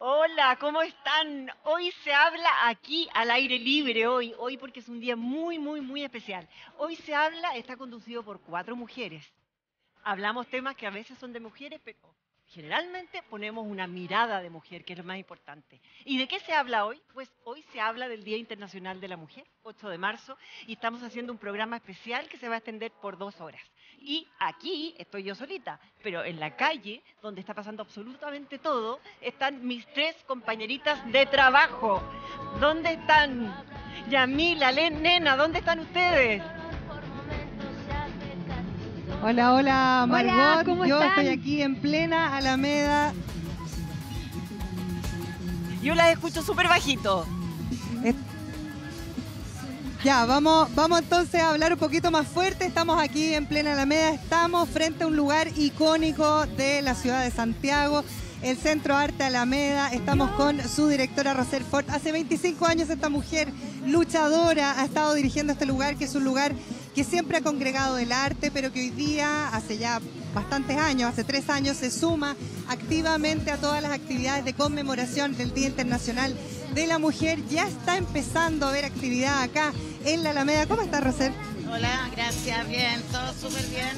Hola, ¿cómo están? Hoy se habla aquí al aire libre, hoy, hoy porque es un día muy, muy, muy especial. Hoy se habla, está conducido por cuatro mujeres. Hablamos temas que a veces son de mujeres, pero generalmente ponemos una mirada de mujer, que es lo más importante. ¿Y de qué se habla hoy? Pues hoy se habla del Día Internacional de la Mujer, 8 de marzo, y estamos haciendo un programa especial que se va a extender por dos horas. Y aquí estoy yo solita, pero en la calle, donde está pasando absolutamente todo, están mis tres compañeritas de trabajo. ¿Dónde están? Yamila, Len, Nena, ¿dónde están ustedes? Hola, hola, Margot. Hola, ¿cómo Yo están? estoy aquí en plena Alameda. Yo las escucho súper bajito. Ya, vamos, vamos entonces a hablar un poquito más fuerte. Estamos aquí en plena Alameda, estamos frente a un lugar icónico de la ciudad de Santiago, el Centro Arte Alameda. Estamos con su directora Roser Ford. Hace 25 años esta mujer luchadora ha estado dirigiendo este lugar, que es un lugar que siempre ha congregado el arte, pero que hoy día, hace ya bastantes años, hace tres años, se suma activamente a todas las actividades de conmemoración del Día Internacional de la Mujer. Ya está empezando a haber actividad acá en la Alameda. ¿Cómo está, Roser? Hola, gracias, bien, todo súper bien.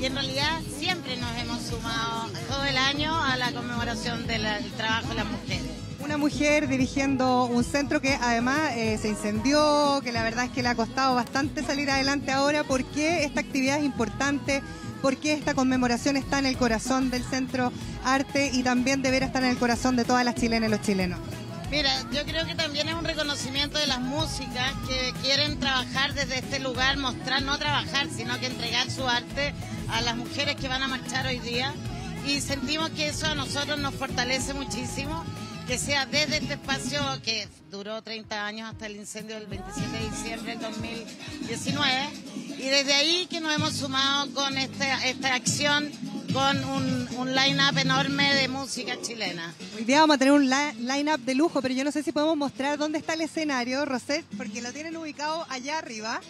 Y en realidad siempre nos hemos sumado todo el año a la conmemoración del trabajo de las mujeres. Una mujer dirigiendo un centro que además eh, se incendió, que la verdad es que le ha costado bastante salir adelante ahora. ¿Por qué esta actividad es importante? ¿Por qué esta conmemoración está en el corazón del Centro Arte y también deberá estar en el corazón de todas las chilenas y los chilenos? Mira, yo creo que también es un reconocimiento de las músicas que quieren trabajar desde este lugar, mostrar, no trabajar, sino que entregar su arte a las mujeres que van a marchar hoy día. Y sentimos que eso a nosotros nos fortalece muchísimo, que sea desde este espacio que duró 30 años hasta el incendio del 27 de diciembre del 2019. Y desde ahí que nos hemos sumado con esta, esta acción con un, un line-up enorme de música chilena. Hoy día vamos a tener un li- line-up de lujo, pero yo no sé si podemos mostrar dónde está el escenario, Roset, porque lo tienen ubicado allá arriba.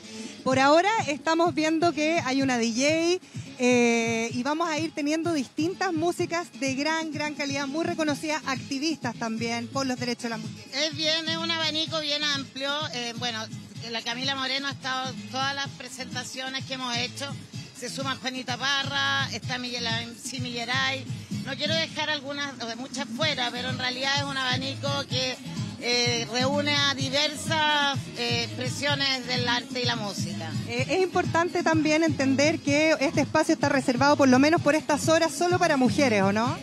Por ahora estamos viendo que hay una DJ eh, y vamos a ir teniendo distintas músicas de gran, gran calidad, muy reconocidas, activistas también por los derechos de la mujer. Es bien, es un abanico bien amplio. Eh, bueno, la Camila Moreno ha estado todas las presentaciones que hemos hecho. Se suma Juanita Parra, está Miguel sí, Milleray. No quiero dejar algunas, muchas fuera, pero en realidad es un abanico que eh, reúne a diversas eh, expresiones del arte y la música. Eh, es importante también entender que este espacio está reservado por lo menos por estas horas solo para mujeres, ¿o no?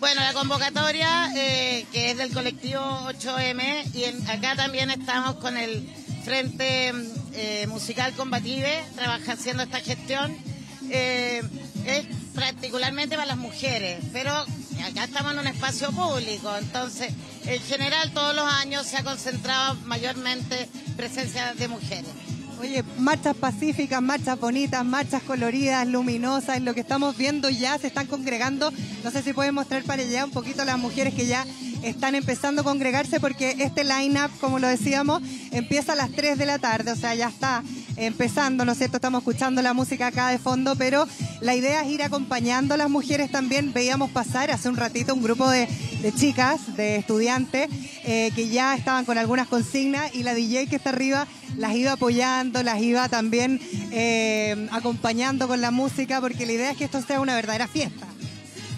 Bueno, la convocatoria que es del colectivo 8M y en- acá también estamos con el Frente eh, Musical Combative trabaja, haciendo esta gestión. Eh, es particularmente para las mujeres, pero acá estamos en un espacio público, entonces en general todos los años se ha concentrado mayormente presencia de mujeres. Oye, marchas pacíficas, marchas bonitas, marchas coloridas, luminosas, es lo que estamos viendo ya, se están congregando. No sé si pueden mostrar para allá un poquito las mujeres que ya están empezando a congregarse porque este line-up, como lo decíamos, empieza a las 3 de la tarde, o sea, ya está empezando, ¿no es cierto? Estamos escuchando la música acá de fondo, pero la idea es ir acompañando a las mujeres también. Veíamos pasar hace un ratito un grupo de, chicas, de estudiantes, eh, que ya estaban con algunas consignas y la DJ que está arriba las iba apoyando, las iba también eh, acompañando con la música, porque la idea es que esto sea una verdadera fiesta.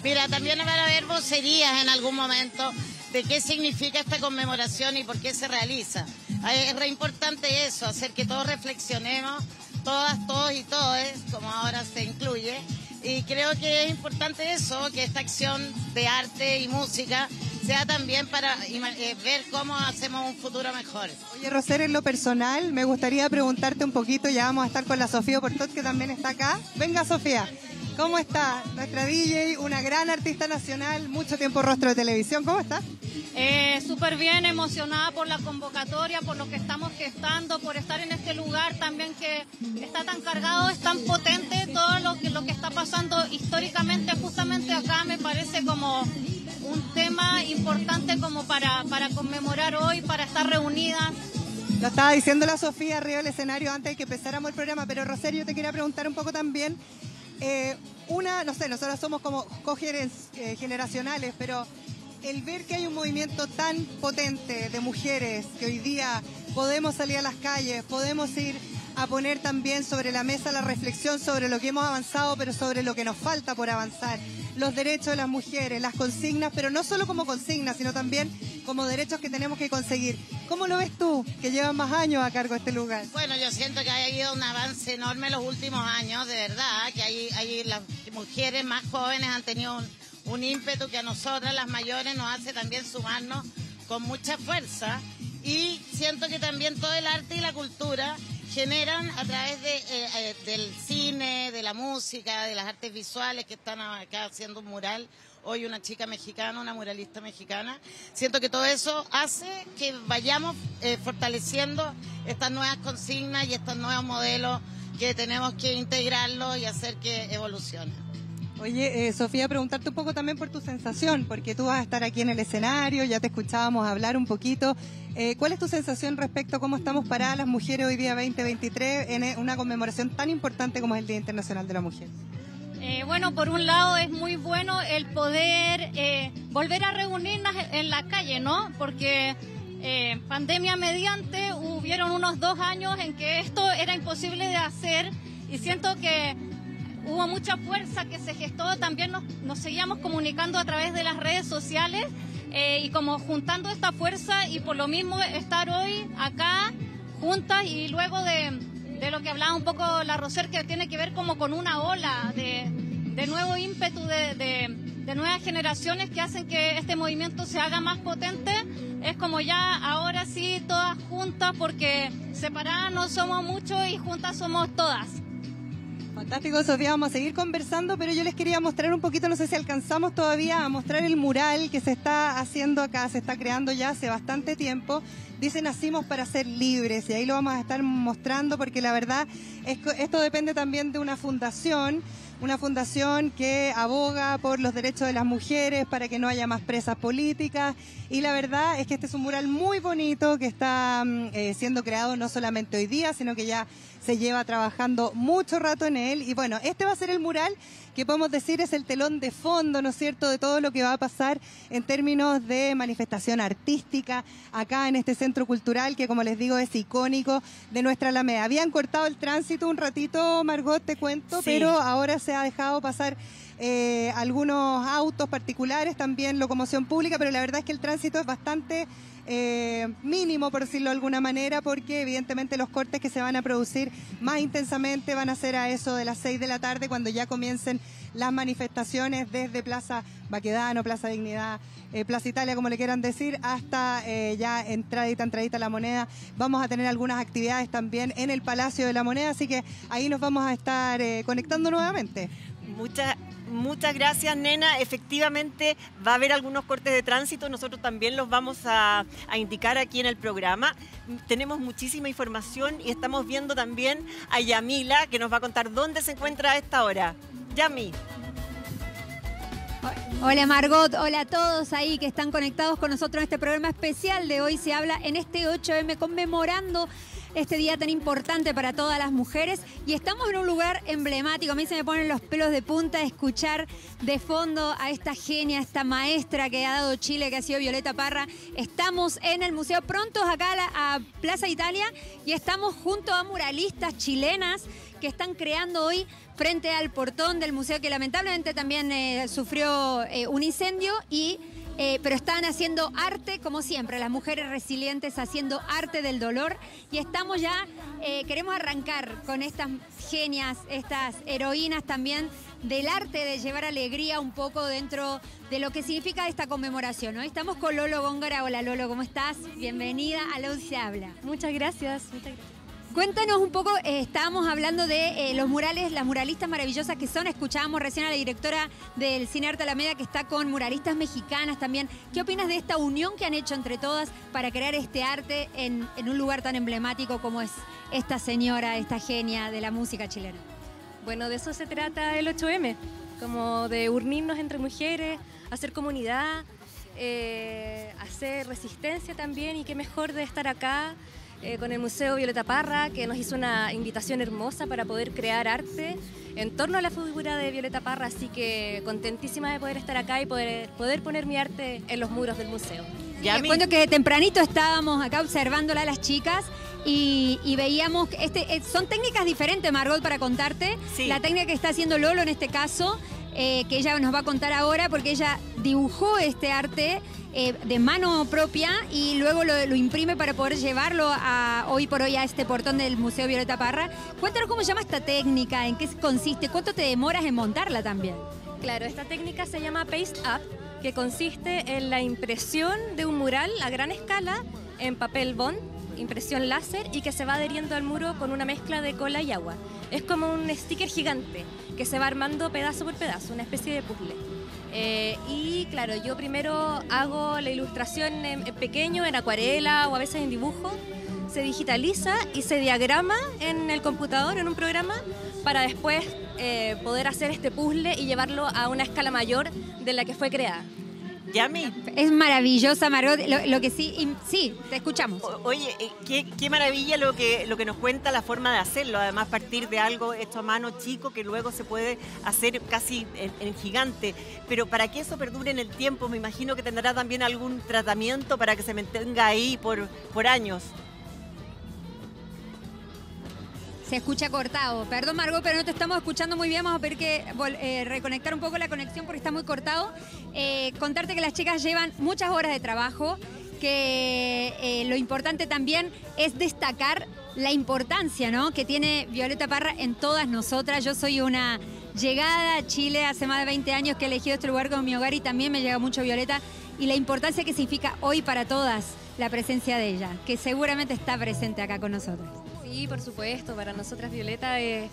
Mira, también van a haber vocerías en algún momento de qué significa esta conmemoración y por qué se realiza. Es re importante eso, hacer que todos reflexionemos, todas, todos y todes, como ahora se incluye. Y creo que es importante eso, que esta acción de arte y música sea también para eh, ver cómo hacemos un futuro mejor. Oye, Roser, en lo personal, me gustaría preguntarte un poquito, ya vamos a estar con la Sofía Portot, que también está acá. Venga, Sofía, ¿cómo está? Nuestra DJ, una gran artista nacional, mucho tiempo rostro de televisión, ¿cómo está? Eh, Súper bien, emocionada por la convocatoria, por lo que estamos gestando, por estar en este lugar también que está tan cargado, es tan potente todo lo que, lo que está pasando históricamente justamente acá me parece como un tema importante como para, para conmemorar hoy, para estar reunidas. Lo estaba diciendo la Sofía arriba del escenario antes de que empezáramos el programa, pero Rosario, yo te quería preguntar un poco también. Eh, una, no sé, nosotros somos como cogeneracionales, pero el ver que hay un movimiento tan potente de mujeres que hoy día podemos salir a las calles, podemos ir a poner también sobre la mesa la reflexión sobre lo que hemos avanzado, pero sobre lo que nos falta por avanzar. Los derechos de las mujeres, las consignas, pero no solo como consignas, sino también como derechos que tenemos que conseguir. ¿Cómo lo ves tú, que llevas más años a cargo de este lugar? Bueno, yo siento que ha habido un avance enorme en los últimos años, de verdad, que hay, hay las mujeres más jóvenes han tenido un, un ímpetu que a nosotras, las mayores, nos hace también sumarnos con mucha fuerza. Y siento que también todo el arte y la cultura generan a través de, eh, eh, del cine, de la música, de las artes visuales que están acá haciendo un mural. Hoy una chica mexicana, una muralista mexicana. Siento que todo eso hace que vayamos eh, fortaleciendo estas nuevas consignas y estos nuevos modelos que tenemos que integrarlos y hacer que evolucionen. Oye, Sofía, preguntarte un poco también por tu sensación, porque tú vas a estar aquí en el escenario, ya te escuchábamos hablar un poquito eh, ¿Cuál es tu sensación respecto a cómo estamos paradas las mujeres hoy día 2023 en eh, una conmemoración tan importante como es el Día Internacional de la Mujer? Eh, bueno, por un lado es muy bueno el poder volver a reunirnos en la calle, ¿no? Porque pandemia mediante hubieron unos dos años en que esto era imposible de hacer y siento que hubo mucha fuerza que se gestó, también nos seguíamos comunicando a través de las redes sociales eh, y como juntando esta fuerza y por lo mismo estar hoy acá juntas y luego de, de lo que hablaba un poco la Roser que tiene que ver como con una ola de, de nuevo ímpetu de, de, nuevas generaciones que hacen que este movimiento se haga más potente, es como ya ahora sí todas juntas porque separadas no somos muchos y juntas somos todas. Fantástico, Sofía. Vamos a seguir conversando, pero yo les quería mostrar un poquito, no sé si alcanzamos todavía a mostrar el mural que se está haciendo acá, se está creando ya hace bastante tiempo. Dice nacimos para ser libres y ahí lo vamos a estar mostrando porque la verdad esto depende también de una fundación una fundación que aboga por los derechos de las mujeres, para que no haya más presas políticas. Y la verdad es que este es un mural muy bonito que está mm, eh, siendo creado no solamente hoy día, sino que ya se lleva trabajando mucho rato en él. Y bueno, este va a ser el mural que podemos decir es el telón de fondo, ¿no es cierto?, de todo lo que va a pasar en términos de manifestación artística acá en este centro cultural que, como les digo, es icónico de nuestra Alameda. Habían cortado el tránsito un ratito, Margot, te cuento, pero ahora se ha dejado pasar eh, algunos autos particulares, también locomoción pública, pero la verdad es que el tránsito es bastante eh, mínimo, por decirlo de alguna manera, porque evidentemente los cortes que se van a producir más intensamente van a ser a eso de las 6 de la tarde, cuando ya comiencen las manifestaciones desde Plaza Baquedano, Plaza Dignidad, eh, Plaza Italia, como le quieran decir, hasta eh, ya entradita, entradita la moneda. Vamos a tener algunas actividades también en el Palacio de la Moneda, así que ahí nos vamos a estar conectando nuevamente. Muchas Muchas gracias, nena. Efectivamente, va a haber algunos cortes de tránsito. Nosotros también los vamos a, indicar aquí en el programa. Tenemos muchísima información y estamos viendo también a Yamila, que nos va a contar dónde se encuentra a esta hora. Yami. Hola Margot, hola a todos ahí que están conectados con nosotros en este programa especial de hoy. Se habla en este 8M conmemorando este día tan importante para todas las mujeres y estamos en un lugar emblemático. A mí se me ponen los pelos de punta escuchar de fondo a esta genia, esta maestra que ha dado Chile, que ha sido Violeta Parra. Estamos en el Museo Prontos acá a, Plaza Italia y estamos junto a muralistas chilenas que están creando hoy frente al portón del museo que lamentablemente también eh, sufrió eh, un incendio y eh, pero están haciendo arte como siempre, las mujeres resilientes haciendo arte del dolor y estamos ya, eh, queremos arrancar con estas genias, estas heroínas también del arte de llevar alegría un poco dentro de lo que significa esta conmemoración. Hoy estamos con Lolo Góngora. Hola Lolo, ¿cómo estás? Bienvenida a se habla. Muchas gracias. Cuéntanos un poco, eh, estábamos hablando de eh, los murales, las muralistas maravillosas que son, escuchábamos recién a la directora del Cine Arte Alameda que está con muralistas mexicanas también. ¿Qué opinas de esta unión que han hecho entre todas para crear este arte en, un lugar tan emblemático como es esta señora, esta genia de la música chilena? Bueno, de eso se trata el 8M, como de unirnos entre mujeres, hacer comunidad, eh, hacer resistencia también y qué mejor de estar acá eh, con el Museo Violeta Parra, que nos hizo una invitación hermosa para poder crear arte en torno a la figura de Violeta Parra, así que contentísima de poder estar acá y poder, poder poner mi arte en los muros del museo. Cuento que tempranito estábamos acá observándola a las chicas y, veíamos que este, eh, son técnicas diferentes, Margot, para contarte. La técnica que está haciendo Lolo en este caso, eh, que ella nos va a contar ahora, porque ella dibujó este arte eh, de mano propia y luego lo, imprime para poder llevarlo a, hoy por hoy a este portón del Museo Violeta Parra. Cuéntanos cómo se llama esta técnica, en qué consiste, cuánto te demoras en montarla también. Claro, esta técnica se llama Paste Up, que consiste en la impresión de un mural a gran escala en papel bond impresión láser y que se va adheriendo al muro con una mezcla de cola y agua. Es como un sticker gigante que se va armando pedazo por pedazo, una especie de puzzle. Eh, y claro, yo primero hago la ilustración en, pequeño, en acuarela o a veces en dibujo. Se digitaliza y se diagrama en el computador, en un programa, para después eh, poder hacer este puzzle y llevarlo a una escala mayor de la que fue creada. Yami. Es maravillosa, Margot. Lo, que sí, sí, te escuchamos. oye, eh, qué, maravilla lo que, lo que nos cuenta la forma de hacerlo. Además, partir de algo hecho a mano chico que luego se puede hacer casi en, gigante. Pero para que eso perdure en el tiempo, me imagino que tendrá también algún tratamiento para que se mantenga ahí por, por años. Se escucha cortado. Perdón, Margot, pero no te estamos escuchando muy bien. Vamos a ver que eh, reconectar un poco la conexión porque está muy cortado. Eh, contarte que las chicas llevan muchas horas de trabajo, que eh, lo importante también es destacar la importancia ¿no? que tiene Violeta Parra en todas nosotras. Yo soy una llegada a Chile hace más de 20 años que he elegido este lugar como mi hogar y también me llega mucho Violeta y la importancia que significa hoy para todas la presencia de ella, que seguramente está presente acá con nosotros. Sí, por supuesto. Para nosotras Violeta es,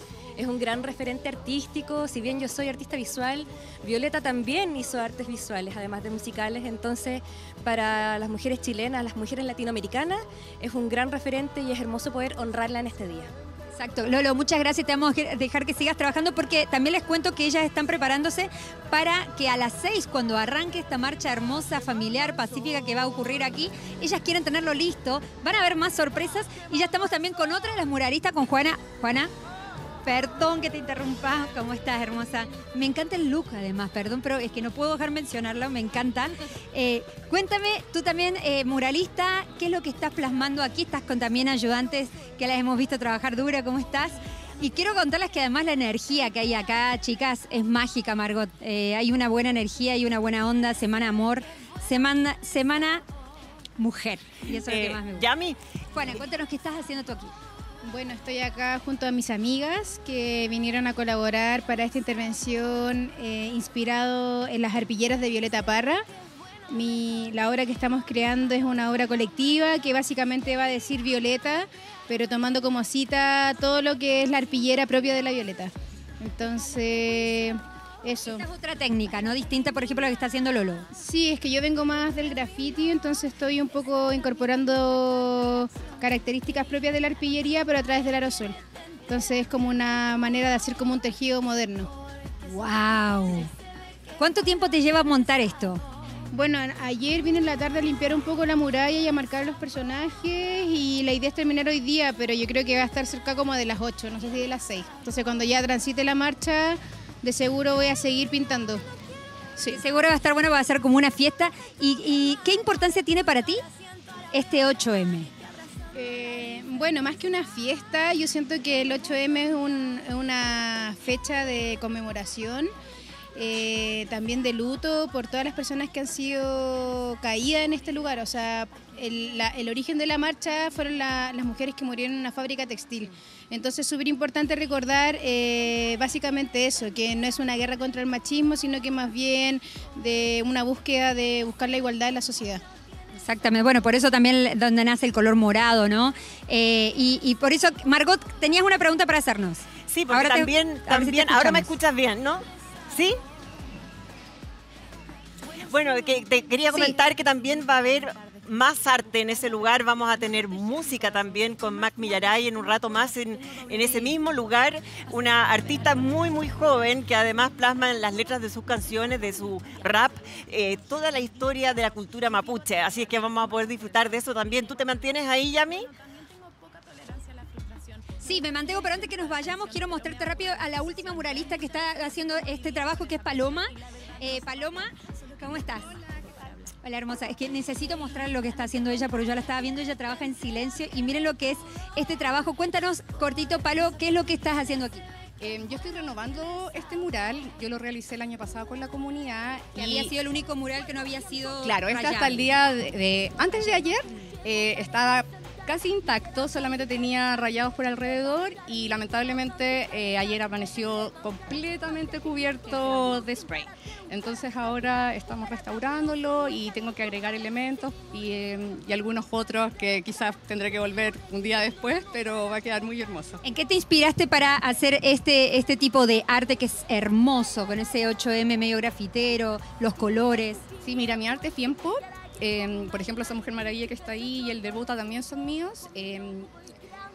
un gran referente artístico. Si bien yo soy artista visual, Violeta también hizo artes visuales, además de musicales. Entonces, para las mujeres chilenas, las mujeres latinoamericanas, es un gran referente y es hermoso poder honrarla en este día. Exacto. Lolo, muchas gracias. Te vamos a dejar que sigas trabajando porque también les cuento que ellas están preparándose para que a las seis, cuando arranque esta marcha hermosa, familiar, pacífica que va a ocurrir aquí, ellas quieren tenerlo listo. Van a haber más sorpresas y ya estamos también con otra de las muralistas, con Juana. Juana, Perdón que te interrumpa, ¿cómo estás, hermosa? Me encanta el look, además, perdón, pero es que no puedo dejar mencionarlo, me encanta. Eh, cuéntame, tú también, eh, muralista, ¿qué es lo que estás plasmando aquí? Estás con también ayudantes que las hemos visto trabajar dura, ¿cómo estás? Y quiero contarles que además la energía que hay acá, chicas, es mágica, Margot. Eh, hay una buena energía y una buena onda, semana amor, semana, semana mujer. Y eso es lo que más me gusta. Yami. Juana, cuéntanos qué estás haciendo tú aquí. Bueno, estoy acá junto a mis amigas que vinieron a colaborar para esta intervención eh, inspirado en las arpilleras de Violeta Parra. la obra que estamos creando es una obra colectiva que básicamente va a decir Violeta, pero tomando como cita todo lo que es la arpillera propia de la Violeta. Entonces, eso. Esta es otra técnica, ¿no? Distinta, por ejemplo, a lo que está haciendo Lolo. Sí, es que yo vengo más del graffiti, entonces estoy un poco incorporando características propias de la arpillería, pero a través del aerosol. Entonces es como una manera de hacer como un tejido moderno. ¡Wow! ¿Cuánto tiempo te lleva montar esto? Bueno, ayer vine en la tarde a limpiar un poco la muralla y a marcar los personajes y la idea es terminar hoy día, pero yo creo que va a estar cerca como de las 8, no sé si de las 6. Entonces cuando ya transite la marcha de seguro voy a seguir pintando. Sí. Seguro va a estar bueno, va a ser como una fiesta. ¿Y, qué importancia tiene para ti este 8M? Eh, bueno, más que una fiesta, yo siento que el 8M es una fecha de conmemoración eh, también de luto por todas las personas que han sido caídas en este lugar. O sea, el, origen de la marcha fueron las mujeres que murieron en una fábrica textil. Entonces, súper importante recordar eh, básicamente eso, que no es una guerra contra el machismo, sino que más bien de una búsqueda de buscar la igualdad en la sociedad. Exactamente, bueno, por eso también donde nace el color morado, ¿no? Eh, y, por eso, Margot, tenías una pregunta para hacernos. Sí, porque ahora también, también ahora me escuchas bien, ¿no? ¿Sí? Bueno, que te quería comentar que también va a haber más arte en ese lugar, vamos a tener música también con Mac Millaray en un rato más en, ese mismo lugar, una artista muy muy joven que además plasma en las letras de sus canciones, de su rap, eh, toda la historia de la cultura mapuche, así es que vamos a poder disfrutar de eso también. ¿Tú te mantienes ahí, Yami? Sí, me mantengo, pero antes que nos vayamos, quiero mostrarte rápido a la última muralista que está haciendo este trabajo, que es Paloma. Eh, Paloma, ¿cómo estás? Hola hermosa, es que necesito mostrar lo que está haciendo ella, porque yo la estaba viendo, ella trabaja en silencio y miren lo que es este trabajo. Cuéntanos, cortito, Palo, ¿qué es lo que estás haciendo aquí? Eh, yo estoy renovando este mural, yo lo realicé el año pasado con la comunidad. Que había sido el único mural que no había sido. Claro, este hasta el día de, antes de ayer eh, estaba casi intacto, solamente tenía rayados por alrededor y lamentablemente eh, ayer amaneció completamente cubierto de spray. Entonces ahora estamos restaurándolo y tengo que agregar elementos y, em, y, algunos otros que quizás tendré que volver un día después, pero va a quedar muy hermoso. ¿En qué te inspiraste para hacer este, este tipo de arte que es hermoso, con ese 8M medio grafitero, los colores? Sí, mira, mi arte es bien pop Em, por ejemplo, esa Mujer Maravilla que está ahí y el de Bota también son míos. Em,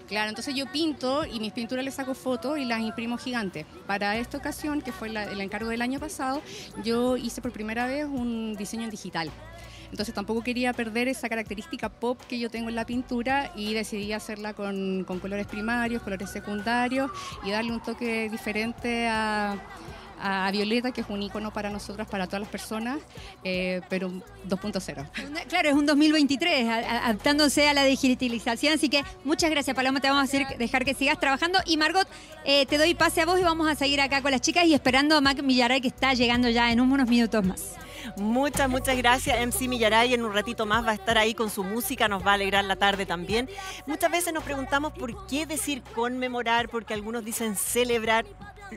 claro, entonces yo pinto y mis pinturas les saco fotos y las imprimo gigantes. Para esta ocasión, que fue el encargo del año pasado, yo hice por primera vez un diseño en digital. Entonces tampoco quería perder esa característica pop que yo tengo en la pintura y decidí hacerla con, con colores primarios, colores secundarios y darle un toque diferente a a Violeta, que es un icono para nosotras, para todas las personas, eh, pero 2.0. Claro, es un 2023, adaptándose a la digitalización. Así que muchas gracias, Paloma. Te vamos a dejar que sigas trabajando. Y Margot, eh, te doy pase a vos y vamos a seguir acá con las chicas y esperando a Mac Millaray, que está llegando ya en unos minutos más. Muchas, muchas gracias, MC Millaray. En un ratito más va a estar ahí con su música, nos va a alegrar la tarde también. Muchas veces nos preguntamos por qué decir conmemorar, porque algunos dicen celebrar.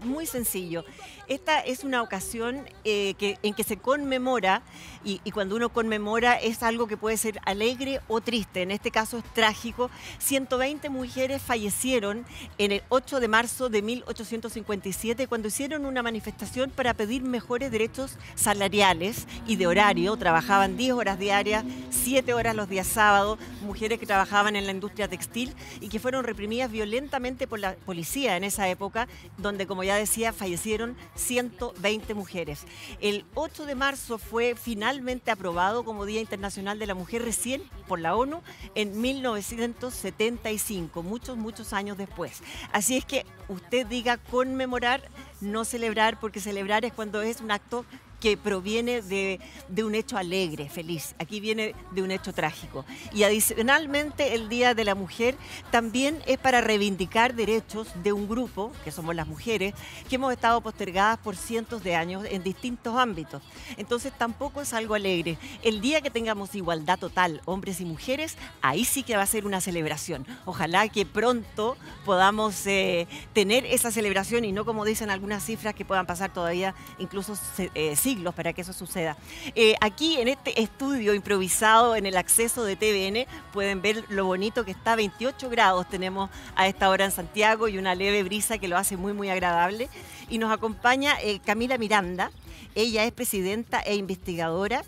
Muy sencillo. Esta es una ocasión eh, que, en que se conmemora y, cuando uno conmemora es algo que puede ser alegre o triste. En este caso es trágico. 120 mujeres fallecieron en el 8 de marzo de 1857 cuando hicieron una manifestación para pedir mejores derechos salariales y de horario. Trabajaban 10 horas diarias, 7 horas los días sábados, mujeres que trabajaban en la industria textil y que fueron reprimidas violentamente por la policía en esa época, donde como ya decía fallecieron 120 mujeres. El 8 de marzo fue finalmente aprobado como Día Internacional de la Mujer recién por la ONU en 1975, muchos, muchos años después. Así es que usted diga conmemorar, no celebrar, porque celebrar es cuando es un acto que proviene de, un hecho alegre, feliz. Aquí viene de un hecho trágico. Y adicionalmente el Día de la Mujer también es para reivindicar derechos de un grupo, que somos las mujeres, que hemos estado postergadas por cientos de años en distintos ámbitos. Entonces tampoco es algo alegre. El día que tengamos igualdad total, hombres y mujeres, ahí sí que va a ser una celebración. Ojalá que pronto podamos eh, tener esa celebración y no como dicen algunas cifras que puedan pasar todavía incluso eh, siglos para que eso suceda. Eh, aquí en este estudio improvisado en el acceso de TVN pueden ver lo bonito que está, 28 grados tenemos a esta hora en Santiago y una leve brisa que lo hace muy muy agradable. Y nos acompaña eh, Camila Miranda, ella es presidenta e investigadora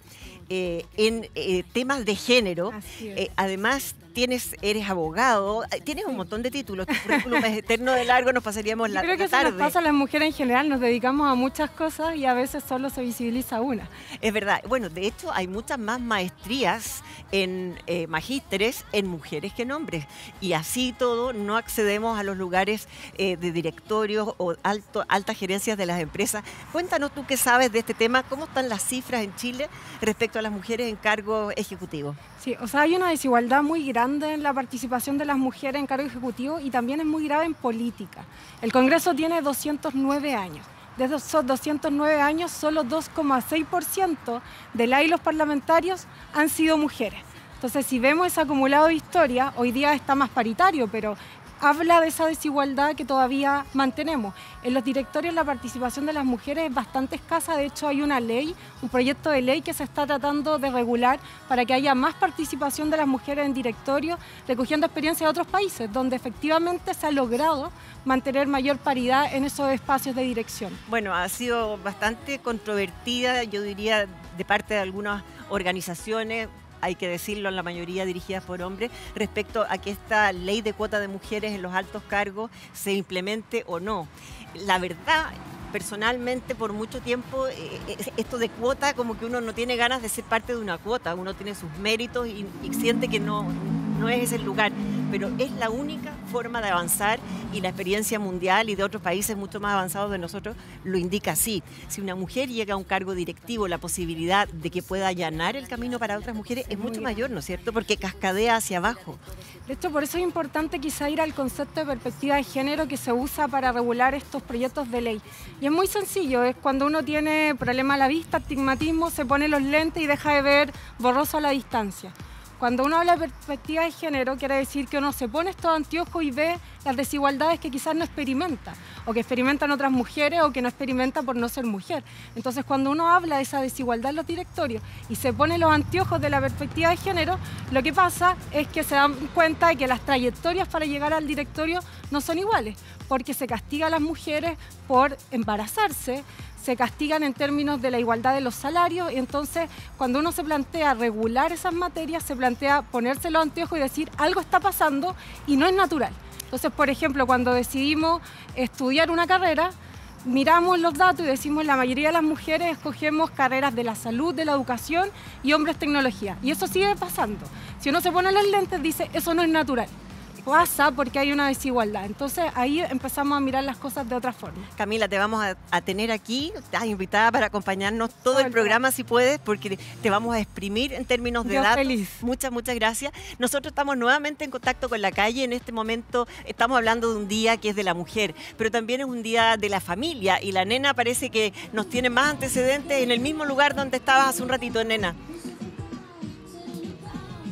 eh, en temas de género. además, tienes, eres abogado, tienes un montón de títulos, tu currículum es eterno de largo, nos pasaríamos la, Creo que tarde. Eso nos pasa a las mujeres en general, nos dedicamos a muchas cosas y a veces solo se visibiliza una. Es verdad, bueno, de hecho hay muchas más maestrías en eh, magísteres en mujeres que en hombres y así todo no accedemos a los lugares eh, de directorios o alto, altas gerencias de las empresas. Cuéntanos tú qué sabes de este tema, cómo están las cifras en Chile respecto a las mujeres en cargo ejecutivo. Sí, o sea, hay una desigualdad muy grande en la participación de las mujeres en cargo ejecutivo y también es muy grave en política. El Congreso tiene 209 años. De esos 209 años, solo 2,6% de la y los parlamentarios han sido mujeres. Entonces, si vemos ese acumulado de historia, hoy día está más paritario, pero habla de esa desigualdad que todavía mantenemos. En los directorios la participación de las mujeres es bastante escasa, de hecho hay una ley, un proyecto de ley que se está tratando de regular para que haya más participación de las mujeres en directorios, recogiendo experiencias de otros países, donde efectivamente se ha logrado mantener mayor paridad en esos espacios de dirección. Bueno, ha sido bastante controvertida, yo diría, de parte de algunas organizaciones, hay que decirlo, la mayoría dirigidas por hombres, respecto a que esta ley de cuota de mujeres en los altos cargos se implemente o no. La verdad, personalmente por mucho tiempo eh, eh, esto de cuota como que uno no tiene ganas de ser parte de una cuota, uno tiene sus méritos y, siente que no, no es ese el lugar, pero es la única forma de avanzar y la experiencia mundial y de otros países mucho más avanzados de nosotros lo indica así. Si una mujer llega a un cargo directivo, la posibilidad de que pueda allanar el camino para otras mujeres es mucho mayor, ¿no es cierto? Porque cascadea hacia abajo. De hecho, por eso es importante quizá ir al concepto de perspectiva de género que se usa para regular estos proyectos de ley. Y es muy sencillo, es cuando uno tiene problema a la vista, astigmatismo, se pone los lentes y deja de ver borroso a la distancia. Cuando uno habla de perspectiva de género, quiere decir que uno se pone estos anteojos y ve las desigualdades que quizás no experimenta, o que experimentan otras mujeres, o que no experimenta por no ser mujer. Entonces, cuando uno habla de esa desigualdad en los directorios y se pone los anteojos de la perspectiva de género, lo que pasa es que se dan cuenta de que las trayectorias para llegar al directorio no son iguales, porque se castiga a las mujeres por embarazarse, se castigan en términos de la igualdad de los salarios y entonces cuando uno se plantea regular esas materias, se plantea ponerse los anteojos y decir algo está pasando y no es natural. Entonces, por ejemplo, cuando decidimos estudiar una carrera, miramos los datos y decimos la mayoría de las mujeres escogemos carreras de la salud, de la educación y hombres tecnología. Y eso sigue pasando. Si uno se pone los lentes, dice, eso no es natural pasa porque hay una desigualdad. Entonces ahí empezamos a mirar las cosas de otra forma. Camila, te vamos a, tener aquí, estás invitada para acompañarnos todo el programa si puedes, porque te vamos a exprimir en términos de datos. Feliz. Muchas, muchas gracias. Nosotros estamos nuevamente en contacto con la calle. En este momento estamos hablando de un día que es de la mujer, pero también es un día de la familia y la nena parece que nos tiene más antecedentes en el mismo lugar donde estabas hace un ratito, nena.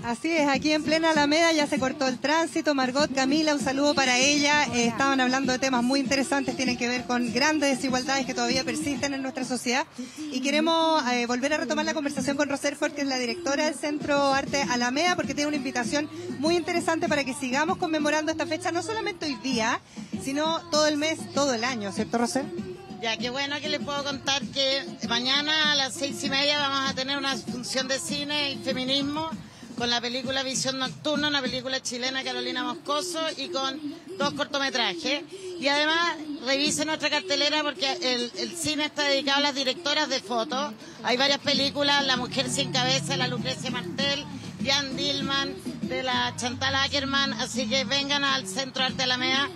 Así es, aquí en plena Alameda ya se cortó el tránsito. Margot, Camila, un saludo para ella. Eh, estaban hablando de temas muy interesantes, tienen que ver con grandes desigualdades que todavía persisten en nuestra sociedad. Y queremos eh, volver a retomar la conversación con Roserford, que es la directora del Centro Arte Alameda, porque tiene una invitación muy interesante para que sigamos conmemorando esta fecha, no solamente hoy día, sino todo el mes, todo el año, ¿cierto, Roser? Ya, qué bueno que les puedo contar que mañana a las seis y media vamos a tener una función de cine y feminismo con la película Visión Nocturna, una película chilena Carolina Moscoso y con dos cortometrajes. Y además revise nuestra cartelera porque el, cine está dedicado a las directoras de fotos. Hay varias películas, La Mujer Sin Cabeza, La Lucrecia Martel, Jan Dillman, de la Chantal Ackerman, así que vengan al Centro Arte Alameda.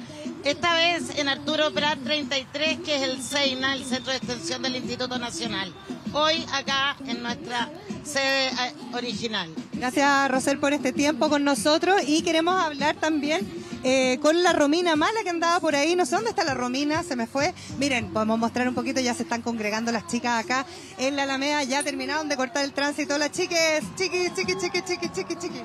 Esta vez en Arturo Prat 33, que es el SEINA, el Centro de Extensión del Instituto Nacional. Hoy acá en nuestra sede eh, original. Gracias, Rosel, por este tiempo con nosotros y queremos hablar también eh, con la Romina Mala que andaba por ahí. No sé dónde está la Romina, se me fue. Miren, podemos mostrar un poquito, ya se están congregando las chicas acá en la Alameda, ya terminaron de cortar el tránsito. Las chiques, chiquis, chiquis, chiquis, chiquis, chiquis.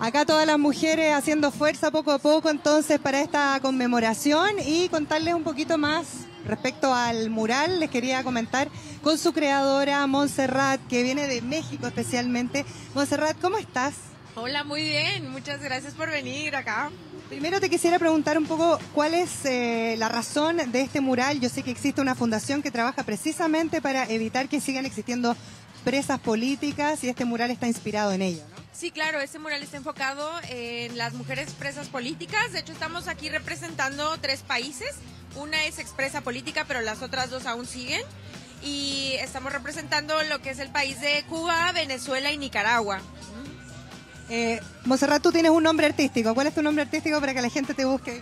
Acá todas las mujeres haciendo fuerza poco a poco entonces para esta conmemoración y contarles un poquito más respecto al mural. Les quería comentar con su creadora Montserrat, que viene de México especialmente. Montserrat, ¿cómo estás? Hola, muy bien. Muchas gracias por venir acá. Primero te quisiera preguntar un poco cuál es eh, la razón de este mural. Yo sé que existe una fundación que trabaja precisamente para evitar que sigan existiendo presas políticas y este mural está inspirado en ello. Sí, claro, este mural está enfocado en las mujeres presas políticas. De hecho, estamos aquí representando tres países. Una es expresa política, pero las otras dos aún siguen. Y estamos representando lo que es el país de Cuba, Venezuela y Nicaragua. Eh, Monserrat, tú tienes un nombre artístico. ¿Cuál es tu nombre artístico para que la gente te busque?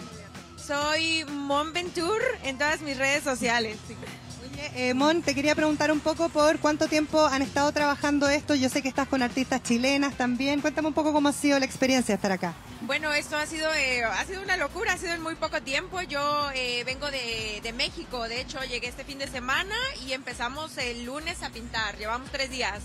Soy Mon Venture en todas mis redes sociales. Eh, Mon, te quería preguntar un poco por cuánto tiempo han estado trabajando esto. Yo sé que estás con artistas chilenas también. Cuéntame un poco cómo ha sido la experiencia de estar acá. Bueno, esto ha sido, eh, ha sido una locura, ha sido en muy poco tiempo. Yo eh, vengo de, de, México, de hecho llegué este fin de semana y empezamos el lunes a pintar. Llevamos tres días.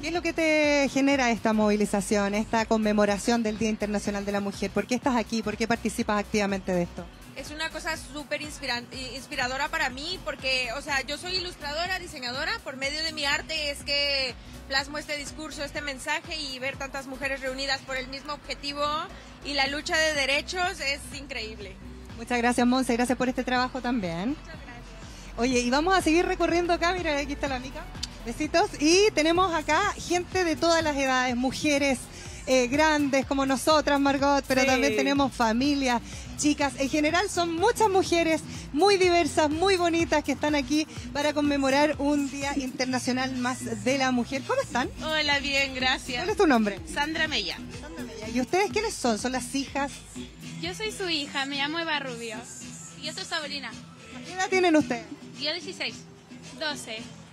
¿Qué es lo que te genera esta movilización, esta conmemoración del Día Internacional de la Mujer? ¿Por qué estás aquí? ¿Por qué participas activamente de esto? Es una cosa súper inspiradora para mí porque, o sea, yo soy ilustradora, diseñadora, por medio de mi arte es que plasmo este discurso, este mensaje y ver tantas mujeres reunidas por el mismo objetivo y la lucha de derechos es increíble. Muchas gracias, Monse, gracias por este trabajo también. Muchas gracias. Oye, y vamos a seguir recorriendo acá, mira, aquí está la amiga. Besitos. Y tenemos acá gente de todas las edades, mujeres, eh, grandes como nosotras, Margot, pero también tenemos familias, chicas. En general son muchas mujeres muy diversas, muy bonitas que están aquí para conmemorar un Día Internacional más de la Mujer. ¿Cómo están? Hola, bien, gracias. ¿Cuál es tu nombre? Sandra Mella. Sandra Mella. ¿Y ustedes quiénes son? ¿Son las hijas? Yo soy su hija, me llamo Eva Rubio. Y yo soy Sabrina. ¿Qué edad tienen ustedes? Yo 16. 12.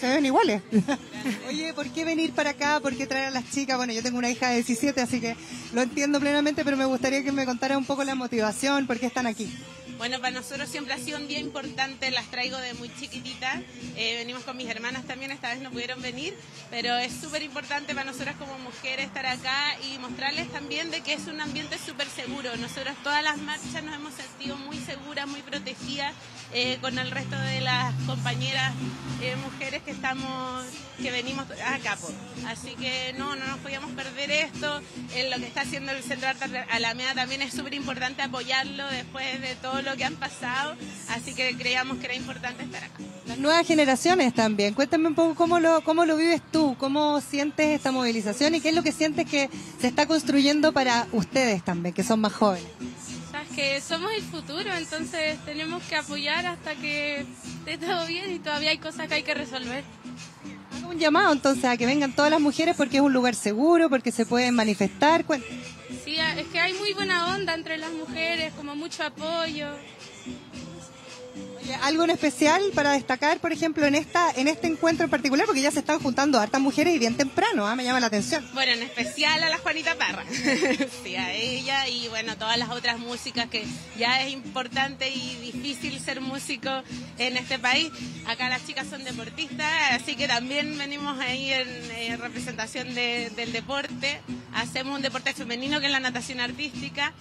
Se ven iguales. Oye, ¿por qué venir para acá? ¿Por qué traer a las chicas? Bueno, yo tengo una hija de 17, así que lo entiendo plenamente, pero me gustaría que me contara un poco la motivación, por qué están aquí. Bueno, para nosotros siempre ha sido un día importante, las traigo de muy chiquitita. Eh, venimos con mis hermanas también, esta vez no pudieron venir, pero es súper importante para nosotras como mujeres estar acá y mostrarles también de que es un ambiente súper seguro. Nosotros todas las marchas nos hemos sentido muy seguras, muy protegidas eh, con el resto de las compañeras eh, mujeres que estamos, que venimos acá. Así que no, no nos podíamos perder esto. lo que está haciendo el Centro Arte Alameda también es súper importante apoyarlo después de todo lo que han pasado, así que creíamos que era importante estar acá. Las nuevas generaciones también, cuéntame un poco cómo lo, cómo lo vives tú, cómo sientes esta movilización y qué es lo que sientes que se está construyendo para ustedes también, que son más jóvenes. Que somos el futuro, entonces tenemos que apoyar hasta que esté todo bien y todavía hay cosas que hay que resolver un llamado entonces a que vengan todas las mujeres porque es un lugar seguro, porque se pueden manifestar. Sí, es que hay muy buena onda entre las mujeres, como mucho apoyo. ¿Algo en especial para destacar, por ejemplo, en esta en este encuentro en particular? Porque ya se están juntando hartas mujeres y bien temprano, ¿ah? me llama la atención. Bueno, en especial a la Juanita Parra. sí, a ella y bueno, todas las otras músicas que ya es importante y difícil ser músico en este país. Acá las chicas son deportistas, así que también venimos ahí en, representación del deporte. Hacemos un deporte femenino que es la natación artística.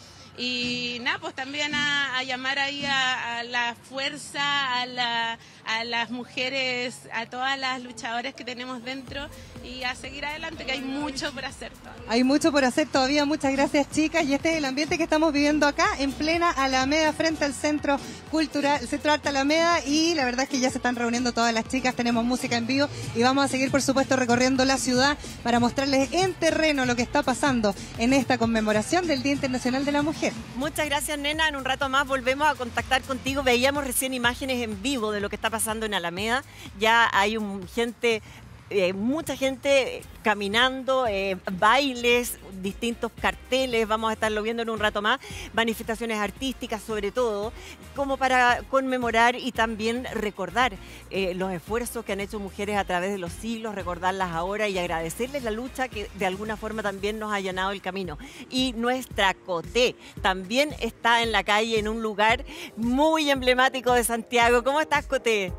Y nada, pues también a, llamar ahí a, la fuerza, a, a las mujeres, a todas las luchadoras que tenemos dentro y a seguir adelante, que hay mucho por hacer todavía. Hay mucho por hacer todavía, muchas gracias chicas. Y este es el ambiente que estamos viviendo acá, en plena Alameda, frente al Centro Cultural, Centro Arte Alameda. Y la verdad es que ya se están reuniendo todas las chicas, tenemos música en vivo y vamos a seguir, por supuesto, recorriendo la ciudad para mostrarles en terreno lo que está pasando en esta conmemoración del Día Internacional de la Mujer. Muchas gracias, nena. En un rato más volvemos a contactar contigo. Veíamos recién imágenes en vivo de lo que está pasando en Alameda. Ya hay un, gente eh, mucha gente caminando, eh, bailes, distintos carteles, vamos a estarlo viendo en un rato más, manifestaciones artísticas sobre todo, como para conmemorar y también recordar eh, los esfuerzos que han hecho mujeres a través de los siglos, recordarlas ahora y agradecerles la lucha que de alguna forma también nos ha allanado el camino. Y nuestra Coté también está en la calle, en un lugar muy emblemático de Santiago. ¿Cómo estás, Coté?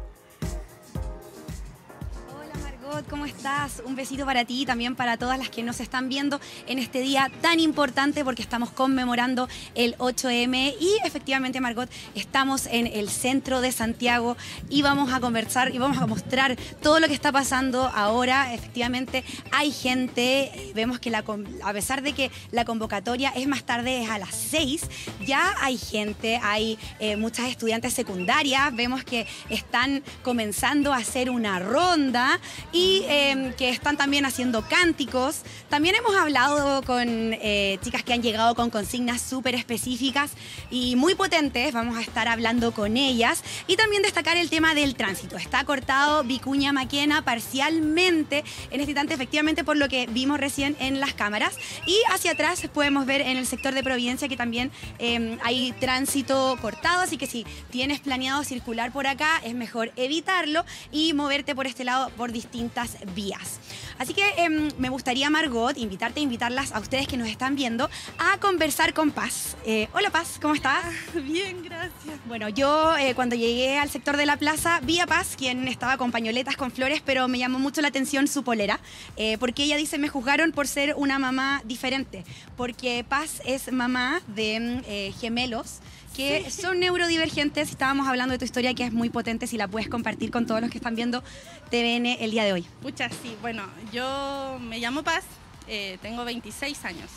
¿Cómo estás? Un besito para ti y también para todas las que nos están viendo en este día tan importante porque estamos conmemorando el 8M y efectivamente, Margot, estamos en el centro de Santiago y vamos a conversar y vamos a mostrar todo lo que está pasando ahora. Efectivamente, hay gente, vemos que a pesar de que la convocatoria es más tarde, es a las 6, ya hay gente, hay eh, muchas estudiantes secundarias, vemos que están comenzando a hacer una ronda y Em, que están también haciendo cánticos. También hemos hablado con eh, chicas que han llegado con consignas súper específicas y muy potentes. Vamos a estar hablando con ellas. Y también destacar el tema del tránsito. Está cortado Vicuña Maquena parcialmente en este instante, efectivamente, por lo que vimos recién en las cámaras. Y hacia atrás podemos ver en el sector de Providencia que también em, hay tránsito cortado. Así que si tienes planeado circular por acá, es mejor evitarlo y moverte por este lado por distintos vías. Así que em, me gustaría, Margot, invitarte, invitarlas a ustedes que nos están viendo a conversar con Paz. Eh, hola Paz, ¿cómo estás? Bien, gracias. Bueno, yo eh, cuando llegué al sector de la plaza vi a Paz, quien estaba con pañoletas con flores, pero me llamó mucho la atención su polera, eh, porque ella dice, me juzgaron por ser una mamá diferente, porque Paz es mamá de gemelos que son neurodivergentes. Estábamos hablando de tu historia que es muy potente, si la puedes compartir con todos los que están viendo TVN el día de hoy. Pucha, sí, bueno, yo me llamo Paz, eh, tengo 26 años.